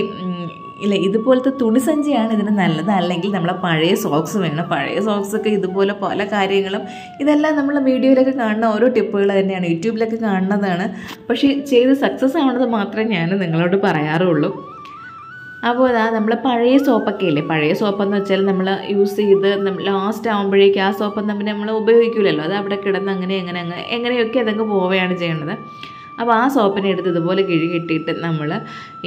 ഇല്ല ഇതുപോലത്തെ തുണിസഞ്ചിയാണ് ഇതിന് നല്ലത്. അല്ലെങ്കിൽ നമ്മളെ പഴയ സോക്സ് വേണം. പഴയ സോക്സൊക്കെ ഇതുപോലെ പല കാര്യങ്ങളും ഇതെല്ലാം നമ്മൾ വീഡിയോയിലൊക്കെ കാണുന്ന ഓരോ ടിപ്പുകൾ തന്നെയാണ്. യൂട്യൂബിലൊക്കെ കാണുന്നതാണ്. പക്ഷേ ചെയ്ത് സക്സസ് ആവുന്നത് മാത്രമേ ഞാൻ നിങ്ങളോട് പറയാറുള്ളൂ. അപ്പോൾ അതാ നമ്മൾ പഴയ സോപ്പൊക്കെ ഇല്ലേ? പഴയ സോപ്പെന്ന് വെച്ചാൽ നമ്മൾ യൂസ് ചെയ്ത് ലാസ്റ്റ് ആകുമ്പോഴേക്കും ആ സോപ്പ് നമ്മൾ നമ്മൾ ഉപയോഗിക്കില്ലല്ലോ അത് അവിടെ കിടന്ന് അങ്ങനെ എങ്ങനെ അങ്ങനെ എങ്ങനെയൊക്കെ അതങ്ങ് പോവുകയാണ് ചെയ്യേണ്ടത് അപ്പോൾ ആ സോപ്പിനെ എടുത്ത് ഇതുപോലെ കിഴി കിട്ടിയിട്ട് നമ്മൾ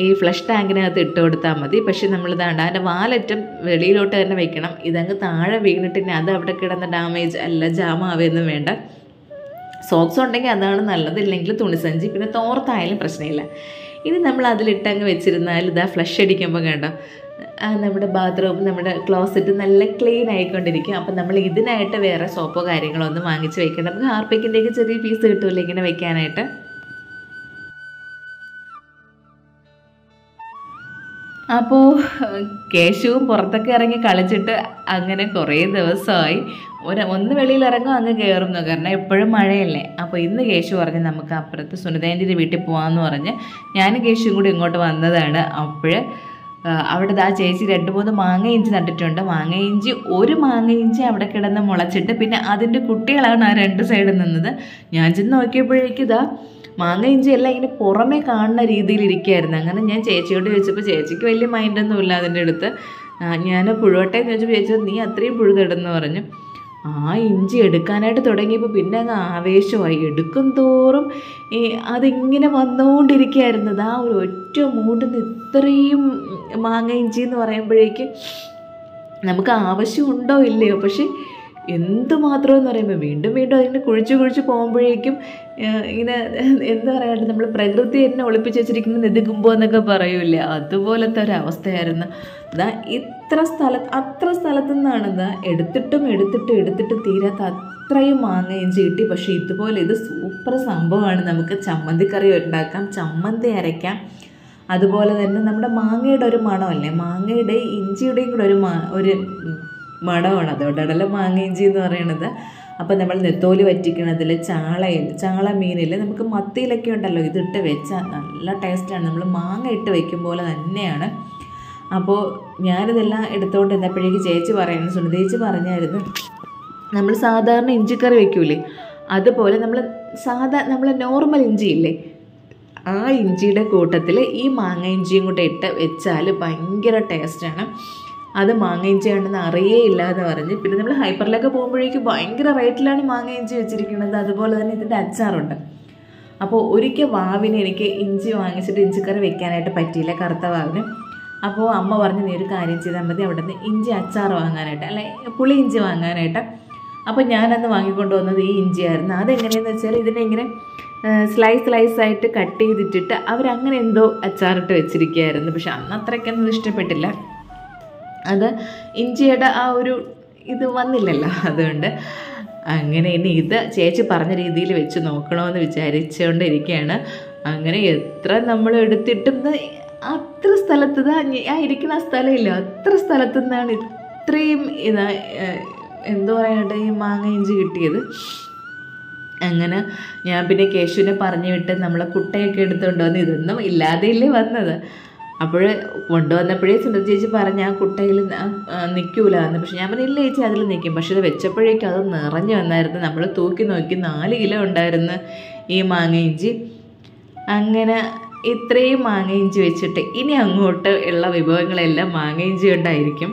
ഈ ഫ്ലഷ് ടാങ്കിനകത്ത് ഇട്ട് കൊടുത്താൽ മതി. പക്ഷേ നമ്മൾ ഇതാണ്ട് അതിന്റെ വാലറ്റം വെളിയിലോട്ട് തന്നെ വെക്കണം. ഇതങ്ങ് താഴെ വീണിട്ടിന് അത് അവിടെ കിടന്ന ഡാമേജ് അല്ല ജാമാവുകയൊന്നും വേണ്ട. സോക്സ് ഉണ്ടെങ്കിൽ അതാണ് നല്ലത്. ഇല്ലെങ്കിൽ തുണിസഞ്ചി പിന്നെ തോർത്തായാലും പ്രശ്നമില്ല. ഇനി നമ്മൾ അതിലിട്ടങ്ങ് വെച്ചിരുന്നാൽ ഇതാ ഫ്ലഷ് അടിക്കുമ്പോൾ കണ്ടോ? നമ്മുടെ ബാത്റൂം നമ്മുടെ ക്ലോസറ്റ് നല്ല ക്ലീൻ ആയിക്കൊണ്ടിരിക്കും. അപ്പം നമ്മൾ ഇതിനായിട്ട് വേറെ സോപ്പോ കാര്യങ്ങളോ ഒന്നും വാങ്ങിച്ച് വെക്കണം നമുക്ക് ഹാർപ്പിക്കിന്റെയൊക്കെ ചെറിയ പീസ് കിട്ടുമല്ലോ ഇങ്ങനെ വെക്കാനായിട്ട്. അപ്പോൾ കേശുവും പുറത്തൊക്കെ ഇറങ്ങി കളിച്ചിട്ട് അങ്ങനെ കുറേ ദിവസമായി. ഒരു ഒന്ന് വെളിയിൽ ഇറങ്ങും അങ്ങ് കയറുന്നു കാരണം എപ്പോഴും മഴയല്ലേ? അപ്പോൾ ഇന്ന് കേശു പറഞ്ഞ് നമുക്ക് അപ്പുറത്ത് സുനിതേന്റെ വീട്ടിൽ പോകാമെന്ന് പറഞ്ഞ്. ഞാനും കേശുവും കൂടി ഇങ്ങോട്ട് വന്നതാണ്. അപ്പോൾ അവിടെ ആ ചേച്ചി രണ്ട് മൂന്ന് മാങ്ങ ഇഞ്ചി നട്ടിട്ടുണ്ട്. മാങ്ങ ഇഞ്ചി ഒരു മാങ്ങ ഇഞ്ചി അവിടെ കിടന്ന് മുളച്ചിട്ട് പിന്നെ അതിന്റെ കുട്ടികളാണ് ആ രണ്ട് സൈഡിൽ നിന്നത്. ഞാൻ ചെന്ന് നോക്കിയപ്പോഴേക്കും ഇതാ മാങ്ങ ഇഞ്ചി എല്ലാം ഇങ്ങനെ പുറമേ കാണുന്ന രീതിയിൽ ഇരിക്കുകയായിരുന്നു. അങ്ങനെ ഞാൻ ചേച്ചിയോട് ചോദിച്ചപ്പോൾ ചേച്ചിക്ക് വലിയ മൈൻഡൊന്നും ഇല്ല അതിന്റെ അടുത്ത്. ഞാൻ പുഴുവട്ടെ? ചോദിച്ചപ്പോൾ ചേച്ചി നീ അത്രയും പുഴുതിടുന്നു പറഞ്ഞു. ആ ഇഞ്ചി എടുക്കാനായിട്ട് തുടങ്ങിയപ്പോൾ പിന്നെ അങ്ങ് ആവേശമായി. എടുക്കും തോറും ഈ അതിങ്ങനെ വന്നുകൊണ്ടിരിക്കുകയായിരുന്നത് ആ ഒരു ഒറ്റ മൂടുന്ന ഇത്രയും മാങ്ങ ഇഞ്ചി എന്ന് പറയുമ്പോഴേക്ക് നമുക്ക് ആവശ്യമുണ്ടോ ഇല്ലയോ? പക്ഷേ എന്തുമാത്രം എന്ന് പറയുമ്പോൾ വീണ്ടും വീണ്ടും അതിങ്ങനെ കുഴിച്ച് കുഴിച്ച് പോകുമ്പോഴേക്കും ഇങ്ങനെ എന്താ പറയുക നമ്മൾ പ്രകൃതി എന്നെ ഒളിപ്പിച്ച് വെച്ചിരിക്കുന്ന നെതുകുമ്പോൾ എന്നൊക്കെ പറയൂലേ അതുപോലത്തെ ഒരവസ്ഥയായിരുന്നു. എന്നാൽ ഇതാ ഇത്ര സ്ഥലത്ത് അത്ര സ്ഥലത്തു നിന്നാണ് ഇതാ എടുത്തിട്ടും എടുത്തിട്ടും എടുത്തിട്ട് തീരാത്ത അത്രയും മാങ്ങ ഇഞ്ചി കിട്ടി. പക്ഷേ ഇതുപോലെ ഇത് സൂപ്പർ സംഭവമാണ്. നമുക്ക് ചമ്മന്തിക്കറി ഉണ്ടാക്കാം ചമ്മന്തി അരയ്ക്കാം. അതുപോലെ തന്നെ നമ്മുടെ മാങ്ങയുടെ ഒരു മണമല്ലേ? മാങ്ങയുടെ ഇഞ്ചിയുടെയും കൂടെ ഒരു ഒരു മണമാണ്. അതുകൊണ്ടാണല്ലോ മാങ്ങ ഇഞ്ചി എന്ന് പറയണത്. അപ്പോൾ നമ്മൾ നെത്തോലി വറ്റിക്കണതിൽ ചാളയിൽ ചാള മീനിൽ നമുക്ക് മത്തിയിലൊക്കെ ഉണ്ടല്ലോ ഇതിട്ട് വെച്ചാൽ നല്ല ടേസ്റ്റാണ് നമ്മൾ മാങ്ങ ഇട്ട് വെക്കും പോലെ തന്നെയാണ്. അപ്പോൾ ഞാനിതെല്ലാം എടുത്തുകൊണ്ട് എന്നപ്പോഴേക്ക് ചേച്ചി പറയുന്നു സുനിതേച്ചി പറഞ്ഞായിരുന്നു നമ്മൾ സാധാരണ ഇഞ്ചിക്കറി വെക്കൂലേ അതുപോലെ നമ്മൾ സാധാ നമ്മൾ നോർമൽ ഇഞ്ചിയില്ലേ ആ ഇഞ്ചിയുടെ കൂട്ടത്തിൽ ഈ മാങ്ങ ഇഞ്ചിയും കൂടെ ഇട്ട് വെച്ചാൽ ഭയങ്കര ടേസ്റ്റാണ് അത് മാങ്ങ ഇഞ്ചിയാണെന്ന് ഇല്ല എന്ന് പറഞ്ഞ്. പിന്നെ നമ്മൾ ഹൈപ്പറിലൊക്കെ പോകുമ്പോഴേക്കും ഭയങ്കര റേറ്റിലാണ് മാങ്ങ ഇഞ്ചി വെച്ചിരിക്കുന്നത് അതുപോലെ തന്നെ ഇതിന്റെ അച്ചാറുണ്ട്. അപ്പോൾ ഒരിക്കൽ വാവിന് എനിക്ക് ഇഞ്ചി വാങ്ങിച്ചിട്ട് ഇഞ്ചിക്കറി വെക്കാനായിട്ട് പറ്റിയില്ല കറുത്ത വാവിന്. അപ്പോൾ അമ്മ പറഞ്ഞ് നീ ഒരു കാര്യം ചെയ്താൽ മതി അവിടെ നിന്ന് ഇഞ്ചി അച്ചാർ വാങ്ങാനായിട്ട്. അല്ലെ പുളി ഇഞ്ചി വാങ്ങാനായിട്ട്. അപ്പോൾ ഞാനന്ന് വാങ്ങിക്കൊണ്ട് വന്നത് ഈ ഇഞ്ചിയായിരുന്നു. അതെങ്ങനെയെന്ന് വെച്ചാൽ ഇതിനെ ഇങ്ങനെ സ്ലൈസ് സ്ലൈസ് ആയിട്ട് കട്ട് ചെയ്തിട്ടിട്ട് അവരങ്ങനെ എന്തോ അച്ചാറിട്ട് വെച്ചിരിക്കുകയായിരുന്നു. പക്ഷെ അന്ന് അത്രയ്ക്കൊന്നും ഇഷ്ടപ്പെട്ടില്ല. അത് ഇഞ്ചിയുടെ ആ ഒരു ഇത് വന്നില്ലല്ലോ അതുകൊണ്ട് അങ്ങനെ ഇനി ഇത് ചേച്ചി പറഞ്ഞ രീതിയിൽ വെച്ച് നോക്കണമെന്ന് വിചാരിച്ചുകൊണ്ടിരിക്കുകയാണ് അങ്ങനെ എത്ര നമ്മൾ എടുത്തിട്ടും അത്ര സ്ഥലത്ത് ആ ഇരിക്കുന്ന സ്ഥലമില്ല അത്ര സ്ഥലത്തു നിന്നാണ് ഇത്രയും ഇതാ എന്തോ പറയാനായിട്ട് ഈ മാങ്ങ ഇഞ്ചി കിട്ടിയത്. അങ്ങനെ ഞാൻ പിന്നെ കേശുവിനെ പറഞ്ഞു വിട്ട് നമ്മളെ കുട്ടയൊക്കെ എടുത്തുകൊണ്ട് വന്ന് ഇതൊന്നും ഇല്ലാതെയല്ലേ വന്നത്. അപ്പോൾ കൊണ്ടുവന്നപ്പോഴേ സുന്ദര ചേച്ചി പറഞ്ഞ ആ കുട്ടയിൽ നിൽക്കൂല എന്ന് പക്ഷെ ഞാൻ പറഞ്ഞില്ല ചേച്ചി അതിൽ നിൽക്കും പക്ഷെ അത് വെച്ചപ്പോഴേക്കും അത് നിറഞ്ഞു വന്നായിരുന്നു. നമ്മൾ തൂക്കി നോക്കി നാല് കിലോ ഉണ്ടായിരുന്നു ഈ മാങ്ങ ഇഞ്ചി. അങ്ങനെ ഇത്രയും മാങ്ങ ഇഞ്ചി വെച്ചിട്ട് ഇനി അങ്ങോട്ട് ഉള്ള വിഭവങ്ങളെല്ലാം മാങ്ങ ഇഞ്ചി കൊണ്ടായിരിക്കും.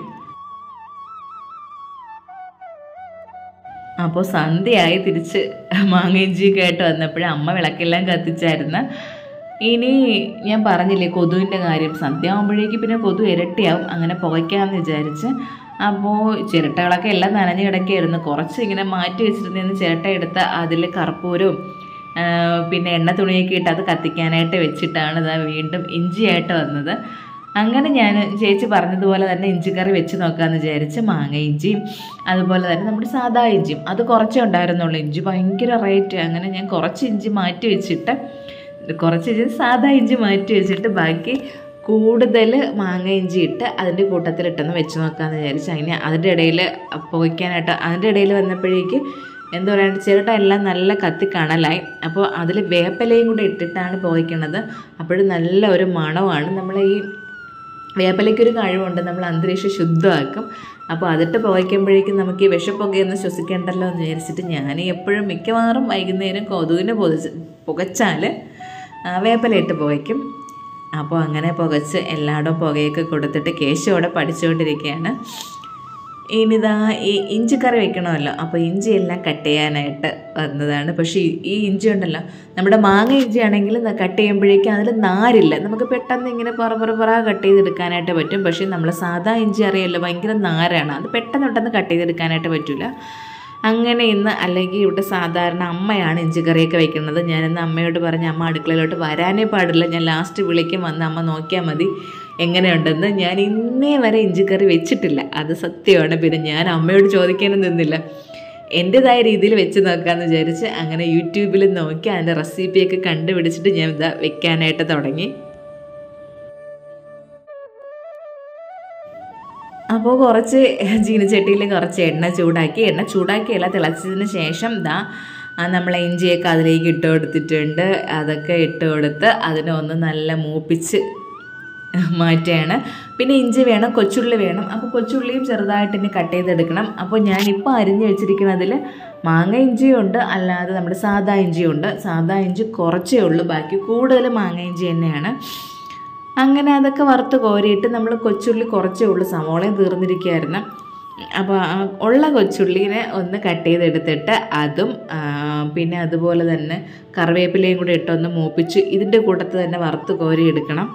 അപ്പോൾ സന്ധ്യയായി തിരിച്ച് മാങ്ങ ഇഞ്ചിയൊക്കെ ആയിട്ട് വന്നപ്പോഴും അമ്മ വിളക്കെല്ലാം കത്തിച്ചായിരുന്നു. ഇനി ഞാൻ പറഞ്ഞില്ലേ കൊതുവിന്റെ കാര്യം. സന്ധ്യ പിന്നെ കൊതു ഇരട്ടിയാവും. അങ്ങനെ പുകയ്ക്കാമെന്ന് വിചാരിച്ച് അപ്പോൾ ചിരട്ടകളൊക്കെ എല്ലാം നനഞ്ഞ് കിടക്കുകയായിരുന്നു. കുറച്ച് ഇങ്ങനെ മാറ്റി വെച്ചിരുന്ന ചിരട്ട എടുത്ത് അതിൽ കർപ്പൂരവും പിന്നെ എണ്ണ തുണിയൊക്കെ ഇട്ട് അത് കത്തിക്കാനായിട്ട് വെച്ചിട്ടാണ് ഇതാ വീണ്ടും ഇഞ്ചിയായിട്ട് വന്നത്. അങ്ങനെ ഞാൻ ചേച്ചി പറഞ്ഞതുപോലെ തന്നെ ഇഞ്ചിക്കറി വെച്ച് നോക്കാമെന്ന് വിചാരിച്ച് മാങ്ങ ഇഞ്ചിയും അതുപോലെ തന്നെ നമ്മുടെ സാധാ ഇഞ്ചിയും. അത് കുറച്ചേ ഉണ്ടായിരുന്നുള്ളൂ. ഇഞ്ചി ഭയങ്കര റേറ്റ്. അങ്ങനെ ഞാൻ കുറച്ച് ഇഞ്ചി മാറ്റി വെച്ചിട്ട് കുറച്ച് സാധാ ഇഞ്ചി മാറ്റി വെച്ചിട്ട് ബാക്കി കൂടുതൽ മാങ്ങ ഇഞ്ചി ഇട്ട് അതിന്റെ കൂട്ടത്തിലിട്ടെന്ന് വെച്ച് നോക്കാമെന്ന് വിചാരിച്ചു അതിന് അതിന്റെ ഇടയിൽ പുകയ്ക്കാനായിട്ട് അതിന്റെ ഇടയിൽ വന്നപ്പോഴേക്ക് എന്താ പറയുക ചിരട്ട എല്ലാം നല്ല കത്തി കണലായി. അപ്പോൾ അതിൽ വേപ്പലയും കൂടെ ഇട്ടിട്ടാണ് പുകയ്ക്കണത് അപ്പോഴും നല്ല ഒരു മണമാണ്. നമ്മൾ ഈ വേപ്പലയ്ക്കൊരു കഴിവുണ്ട് നമ്മൾ അന്തരീക്ഷം ശുദ്ധമാക്കും. അപ്പോൾ അതിട്ട് പുകയ്ക്കുമ്പോഴേക്കും നമുക്ക് ഈ വിഷപ്പുകയൊന്നും ശ്വസിക്കേണ്ടല്ലോ എന്ന് വിചാരിച്ചിട്ട് ഞാൻ എപ്പോഴും മിക്കവാറും വൈകുന്നേരം കൊതുകിനെ പൊതിച്ച് പുകച്ചാൽ വേപ്പില ഇട്ട് പുകയ്ക്കും. അപ്പോൾ അങ്ങനെ പുകച്ച് എല്ലായിടവും പുകയൊക്കെ കൊടുത്തിട്ട് കേശവോടെ പഠിച്ചുകൊണ്ടിരിക്കുകയാണ്. ഇനിതാ ഈ ഇഞ്ചി കറി വെക്കണമല്ലോ. അപ്പോൾ ഇഞ്ചി എല്ലാം കട്ട് ചെയ്യാനായിട്ട് വന്നതാണ്. പക്ഷേ ഈ- ഈ ഇഞ്ചി ഉണ്ടല്ലോ. നമ്മുടെ മാങ്ങ ഇഞ്ചി ആണെങ്കിൽ കട്ട് ചെയ്യുമ്പോഴേക്കും അതിൽ നാരില്ല. നമുക്ക് പെട്ടെന്ന് ഇങ്ങനെ പറ പുറ പുറ കട്ട് ചെയ്തെടുക്കാനായിട്ട് പറ്റും. പക്ഷേ നമ്മൾ സാധാ ഇഞ്ചി അറിയല്ലോ ഭയങ്കര നാരാണ്. അത് പെട്ടെന്ന് പെട്ടെന്ന് കട്ട് ചെയ്തെടുക്കാനായിട്ട് പറ്റില്ല അങ്ങനെ ഇന്ന് അല്ലെങ്കിൽ ഇവിടെ സാധാരണ അമ്മയാണ് ഇഞ്ചി കറിയൊക്കെ വെക്കുന്നത്. ഞാനിന്ന് അമ്മയോട് പറഞ്ഞ് അമ്മ അടുക്കളയിലോട്ട് വരാനേ പാടില്ല. ഞാൻ ലാസ്റ്റ് വിളിക്കും. വന്ന് അമ്മ നോക്കിയാൽ മതി. എങ്ങനെയുണ്ടെന്ന് ഞാൻ ഇന്നേ വരെ ഇഞ്ചിക്കറി വെച്ചിട്ടില്ല. അത് സത്യമാണ്. പിന്നെ ഞാൻ അമ്മയോട് ചോദിക്കാനും നിന്നില്ല. എന്റെതായ രീതിയിൽ വെച്ച് നോക്കാമെന്ന് വിചാരിച്ച് അങ്ങനെ യൂട്യൂബിൽ നോക്കി അതിന്റെ റെസിപ്പിയൊക്കെ കണ്ടുപിടിച്ചിട്ട് ഞാൻ ഇതാ വെക്കാനായിട്ട് തുടങ്ങി. അപ്പോൾ കുറച്ച് ജീനച്ചട്ടിയിൽ കുറച്ച് എണ്ണ ചൂടാക്കി എണ്ണ ചൂടാക്കിയല്ല തിളച്ചതിന് ശേഷം ദാ നമ്മൾ ഇഞ്ചിയൊക്കെ അതിലേക്ക് ഇട്ട് കൊടുത്തിട്ടുണ്ട്. അതൊക്കെ ഇട്ട് കൊടുത്ത് അതിനെ ഒന്ന് നല്ല മൂപ്പിച്ച് മാറ്റുകയാണ് പിന്നെ ഇഞ്ചി വേണം കൊച്ചുള്ളി വേണം. അപ്പോൾ കൊച്ചുള്ളിയും ചെറുതായിട്ട് ഇനി കട്ട് ചെയ്തെടുക്കണം. അപ്പോൾ ഞാനിപ്പോൾ അരിഞ്ഞ് വെച്ചിരിക്കുന്നതിൽ മാങ്ങ ഇഞ്ചിയുണ്ട് അല്ലാതെ നമ്മുടെ സാധാ ഇഞ്ചിയുണ്ട് സാദാ ഇഞ്ചി കുറച്ചേ ഉള്ളൂ ബാക്കി കൂടുതൽ മാങ്ങ ഇഞ്ചി തന്നെയാണ്. അങ്ങനെ അതൊക്കെ വറുത്ത് കോരിയിട്ട് നമ്മൾ കൊച്ചുള്ളി കുറച്ചേ ഉള്ളൂ. സവോളയും തീർന്നിരിക്കുകയായിരുന്നു അപ്പോൾ ഉള്ള കൊച്ചുള്ളിനെ ഒന്ന് കട്ട് ചെയ്തെടുത്തിട്ട് അതും പിന്നെ അതുപോലെ തന്നെ കറിവേപ്പിലയും കൂടെ ഇട്ടൊന്ന് മൂപ്പിച്ച് ഇതിന്റെ കൂട്ടത്തിൽ തന്നെ വറുത്ത് കോരി എടുക്കണം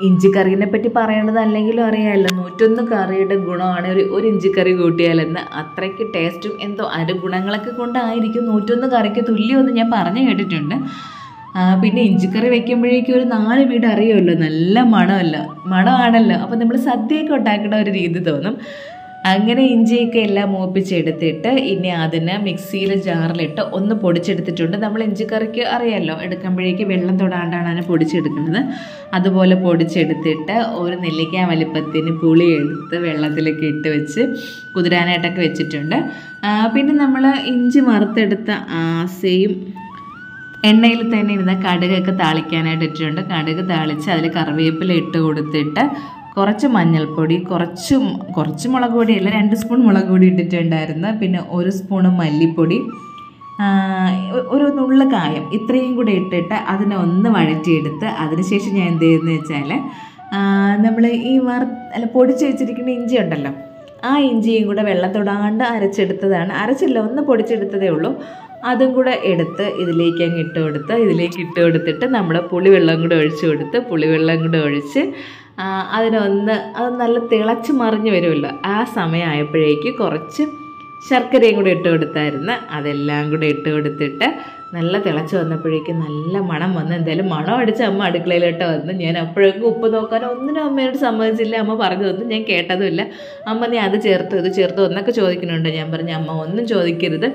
ഇഞ്ചിക്കറീനെ പറ്റി പറയേണ്ടത് അല്ലെങ്കിലും അറിയാമല്ലോ നൂറ്റൊന്ന് കറിയുടെ ഗുണമാണ് ഒരു ഒരു ഇഞ്ചിക്കറി കൂട്ടിയാലെന്ന് അത്രയ്ക്ക് ടേസ്റ്റും എന്തോ അതിന്റെ ഗുണങ്ങളൊക്കെ കൊണ്ടായിരിക്കും നൂറ്റൊന്ന് കറിക്ക് തുല്യമെന്ന് ഞാൻ പറഞ്ഞു കേട്ടിട്ടുണ്ട്. പിന്നെ ഇഞ്ചിക്കറി വെക്കുമ്പോഴേക്കും ഒരു നാല് വീട് അറിയുമല്ലോ നല്ല മണമല്ല. മണമാണല്ലോ. അപ്പോൾ നമ്മൾ സദ്യയൊക്കെ ഉണ്ടാക്കുന്ന ഒരു രീതി തോന്നും. അങ്ങനെ ഇഞ്ചിയൊക്കെ എല്ലാം മൂപ്പിച്ചെടുത്തിട്ട് ഇനി അതിന് മിക്സിയിൽ ജാറിലിട്ട് ഒന്ന് പൊടിച്ചെടുത്തിട്ടുണ്ട്. നമ്മൾ ഇഞ്ചിക്കറിക്ക് അറിയാമല്ലോ എടുക്കുമ്പോഴേക്ക് വെള്ളം തൊടാണ്ടാണ് അതിനെ പൊടിച്ചെടുക്കുന്നത്. അതുപോലെ പൊടിച്ചെടുത്തിട്ട് ഒരു നെല്ലിക്ക വലിപ്പത്തിന് പുളി എടുത്ത് വെള്ളത്തിലൊക്കെ ഇട്ട് വെച്ച് കുതിരാനായിട്ടൊക്കെ വെച്ചിട്ടുണ്ട്. പിന്നെ നമ്മൾ ഇഞ്ചി വറുത്തെടുത്ത ആസയും എണ്ണയിൽ തന്നെ ഇരുന്ന കടുകൊക്കെ താളിക്കാനായിട്ട് ഇട്ടിട്ടുണ്ട്. കടുക് താളിച്ച് അതിൽ കറിവേപ്പില ഇട്ട് കൊടുത്തിട്ട് കുറച്ച് മഞ്ഞൾപ്പൊടി കുറച്ച് കുറച്ച് മുളക് പൊടിയല്ല രണ്ട് സ്പൂൺ മുളക് പൊടി ഇട്ടിട്ടുണ്ടായിരുന്നു. പിന്നെ ഒരു സ്പൂണ് മല്ലിപ്പൊടി. ഒരു നുള്ള കായം ഇത്രയും കൂടെ ഇട്ടിട്ട് അതിനെ ഒന്ന് വഴറ്റിയെടുത്ത് അതിനുശേഷം ഞാൻ എന്ത് ചെയ്യുന്നത് വെച്ചാൽ നമ്മൾ ഈ വറ അല്ല പൊടിച്ച് വെച്ചിരിക്കുന്ന ഇഞ്ചി ഉണ്ടല്ലോ ആ ഇഞ്ചിയും കൂടെ വെള്ളത്തൊടാണ്ട് അരച്ചെടുത്തതാണ്. അരച്ചില്ല ഒന്ന് പൊടിച്ചെടുത്തതേ ഉള്ളൂ. അതും കൂടെ എടുത്ത് ഇതിലേക്ക് അങ്ങ് ഇട്ട് കൊടുത്ത് ഇതിലേക്ക് ഇട്ട് കൊടുത്തിട്ട് നമ്മൾ പുളിവെള്ളം കൂടെ ഒഴിച്ച് കൊടുത്ത് പുളിവെള്ളം കൂടെ ഒഴിച്ച് അതിനൊന്ന് അത് നല്ല തിളച്ച് മറിഞ്ഞ് വരുമല്ലോ. ആ സമയമായപ്പോഴേക്ക് കുറച്ച് ശർക്കരയും കൂടി ഇട്ട് കൊടുത്തായിരുന്നു. അതെല്ലാം കൂടി ഇട്ട് കൊടുത്തിട്ട് നല്ല തിളച്ച് വന്നപ്പോഴേക്ക് നല്ല മണം വന്ന് എന്തായാലും മണം അടിച്ച് അമ്മ അടുക്കളയിലോട്ട് വന്ന് ഞാൻ അപ്പോഴേക്കും ഉപ്പ് നോക്കാനോ ഒന്നിനും അമ്മയോട് സമ്മതിച്ചില്ല. അമ്മ പറഞ്ഞു തന്നു ഞാൻ കേട്ടതുമില്ല. അമ്മ നീ അത് ചേർത്ത് ഇത് ചേർത്ത് എന്നൊക്കെ ചോദിക്കുന്നുണ്ട്. ഞാൻ പറഞ്ഞു അമ്മ ഒന്നും ചോദിക്കരുത്.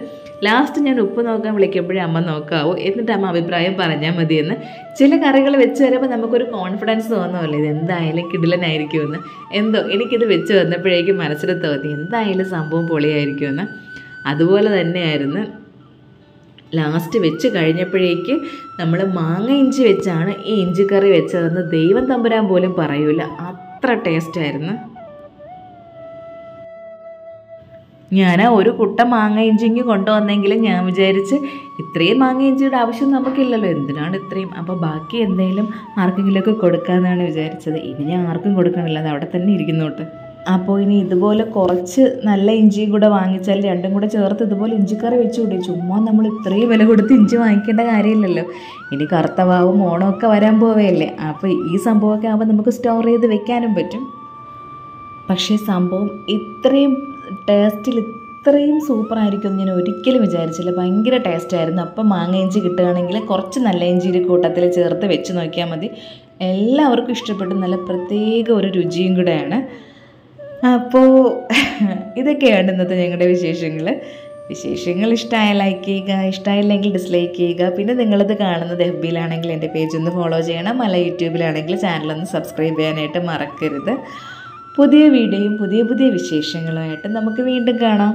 ലാസ്റ്റ് ഞാൻ ഉപ്പ് നോക്കാൻ വിളിക്കുമ്പോഴേ അമ്മ നോക്കാവൂ. എന്നിട്ട് അമ്മ അഭിപ്രായം പറഞ്ഞാൽ മതിയെന്ന്. ചില കറികൾ വെച്ച് വരുമ്പോൾ നമുക്കൊരു കോൺഫിഡൻസ് തോന്നുമല്ലോ ഇത് എന്തായാലും കിടിലനായിരിക്കുമെന്ന്. എന്തോ എനിക്കിത് വെച്ച് വന്നപ്പോഴേക്കും മനസ്സിൽ തോന്നി എന്തായാലും സംഭവം പൊളിയായിരിക്കുമെന്ന്. അതുപോലെ തന്നെയായിരുന്നു. ലാസ്റ്റ് വെച്ച് കഴിഞ്ഞപ്പോഴേക്ക് നമ്മൾ മാങ്ങ ഇഞ്ചി വെച്ചാണ് ഈ ഇഞ്ചിക്കറി വെച്ചതെന്ന് ദൈവം തമ്പുരാൻ പോലും പറയൂല. അത്ര ടേസ്റ്റായിരുന്നു ഞാൻ ഒരു കുട്ട മാങ്ങ ഇഞ്ചിങ്ങി കൊണ്ടുവന്നെങ്കിലും ഞാൻ വിചാരിച്ച് ഇത്രയും മാങ്ങ ഇഞ്ചിയുടെ ആവശ്യം നമുക്കില്ലല്ലോ. എന്തിനാണ് ഇത്രയും? അപ്പോൾ ബാക്കി എന്തെങ്കിലും ആർക്കെങ്കിലുമൊക്കെ കൊടുക്കാമെന്നാണ് വിചാരിച്ചത്. ഇനി ഞാൻ ആർക്കും കൊടുക്കണില്ല. അത് അവിടെ തന്നെ ഇരുന്നോട്ട് അപ്പോൾ ഇനി ഇതുപോലെ കുറച്ച് നല്ല ഇഞ്ചിയും കൂടെ വാങ്ങിച്ചാൽ രണ്ടും കൂടെ ചേർത്ത് ഇതുപോലെ ഇഞ്ചിക്കറി വെച്ചുകൂടി ചുമ്മാ നമ്മൾ ഇത്രയും വില കൊടുത്ത് ഇഞ്ചി വാങ്ങിക്കേണ്ട കാര്യമില്ലല്ലോ. ഇനി കറുത്തവാവും ഓണമൊക്കെ വരാൻ പോവുകയല്ലേ അപ്പോൾ ഈ സംഭവമൊക്കെ ആകുമ്പോൾ നമുക്ക് സ്റ്റോർ ചെയ്ത് വെക്കാനും പറ്റും. പക്ഷേ സംഭവം ഇത്രയും ടേസ്റ്റിൽ ഇത്രയും സൂപ്പറായിരിക്കും ഞാൻ ഒരിക്കലും വിചാരിച്ചില്ല. ഭയങ്കര ടേസ്റ്റായിരുന്നു അപ്പം മാങ്ങ ഇഞ്ചി കിട്ടുകയാണെങ്കിൽ കുറച്ച് നല്ല ഇഞ്ചിയുടെ കൂട്ടത്തിൽ ചേർത്ത് വെച്ച് നോക്കിയാൽ മതി. എല്ലാവർക്കും ഇഷ്ടപ്പെട്ടു. നല്ല പ്രത്യേക ഒരു രുചിയും കൂടെയാണ്. അപ്പോൾ ഇതൊക്കെയാണ് ഇന്നത്തെ ഞങ്ങളുടെ വിശേഷങ്ങൾ. വിശേഷങ്ങൾ ഇഷ്ടമായ ലൈക്ക് ചെയ്യുക ഇഷ്ടമായില്ലെങ്കിൽ ഡിസ്ലൈക്ക് ചെയ്യുക. പിന്നെ നിങ്ങളിത് കാണുന്നത് എഫ് ബിയിലാണെങ്കിൽ എന്റെ പേജ് ഒന്ന് ഫോളോ ചെയ്യണം. അല്ല യൂട്യൂബിലാണെങ്കിൽ ചാനലൊന്ന് സബ്സ്ക്രൈബ് ചെയ്യാനായിട്ട് മറക്കരുത്. പുതിയ വീഡിയോയും പുതിയ പുതിയ വിശേഷങ്ങളുമായിട്ട് നമുക്ക് വീണ്ടും കാണാം.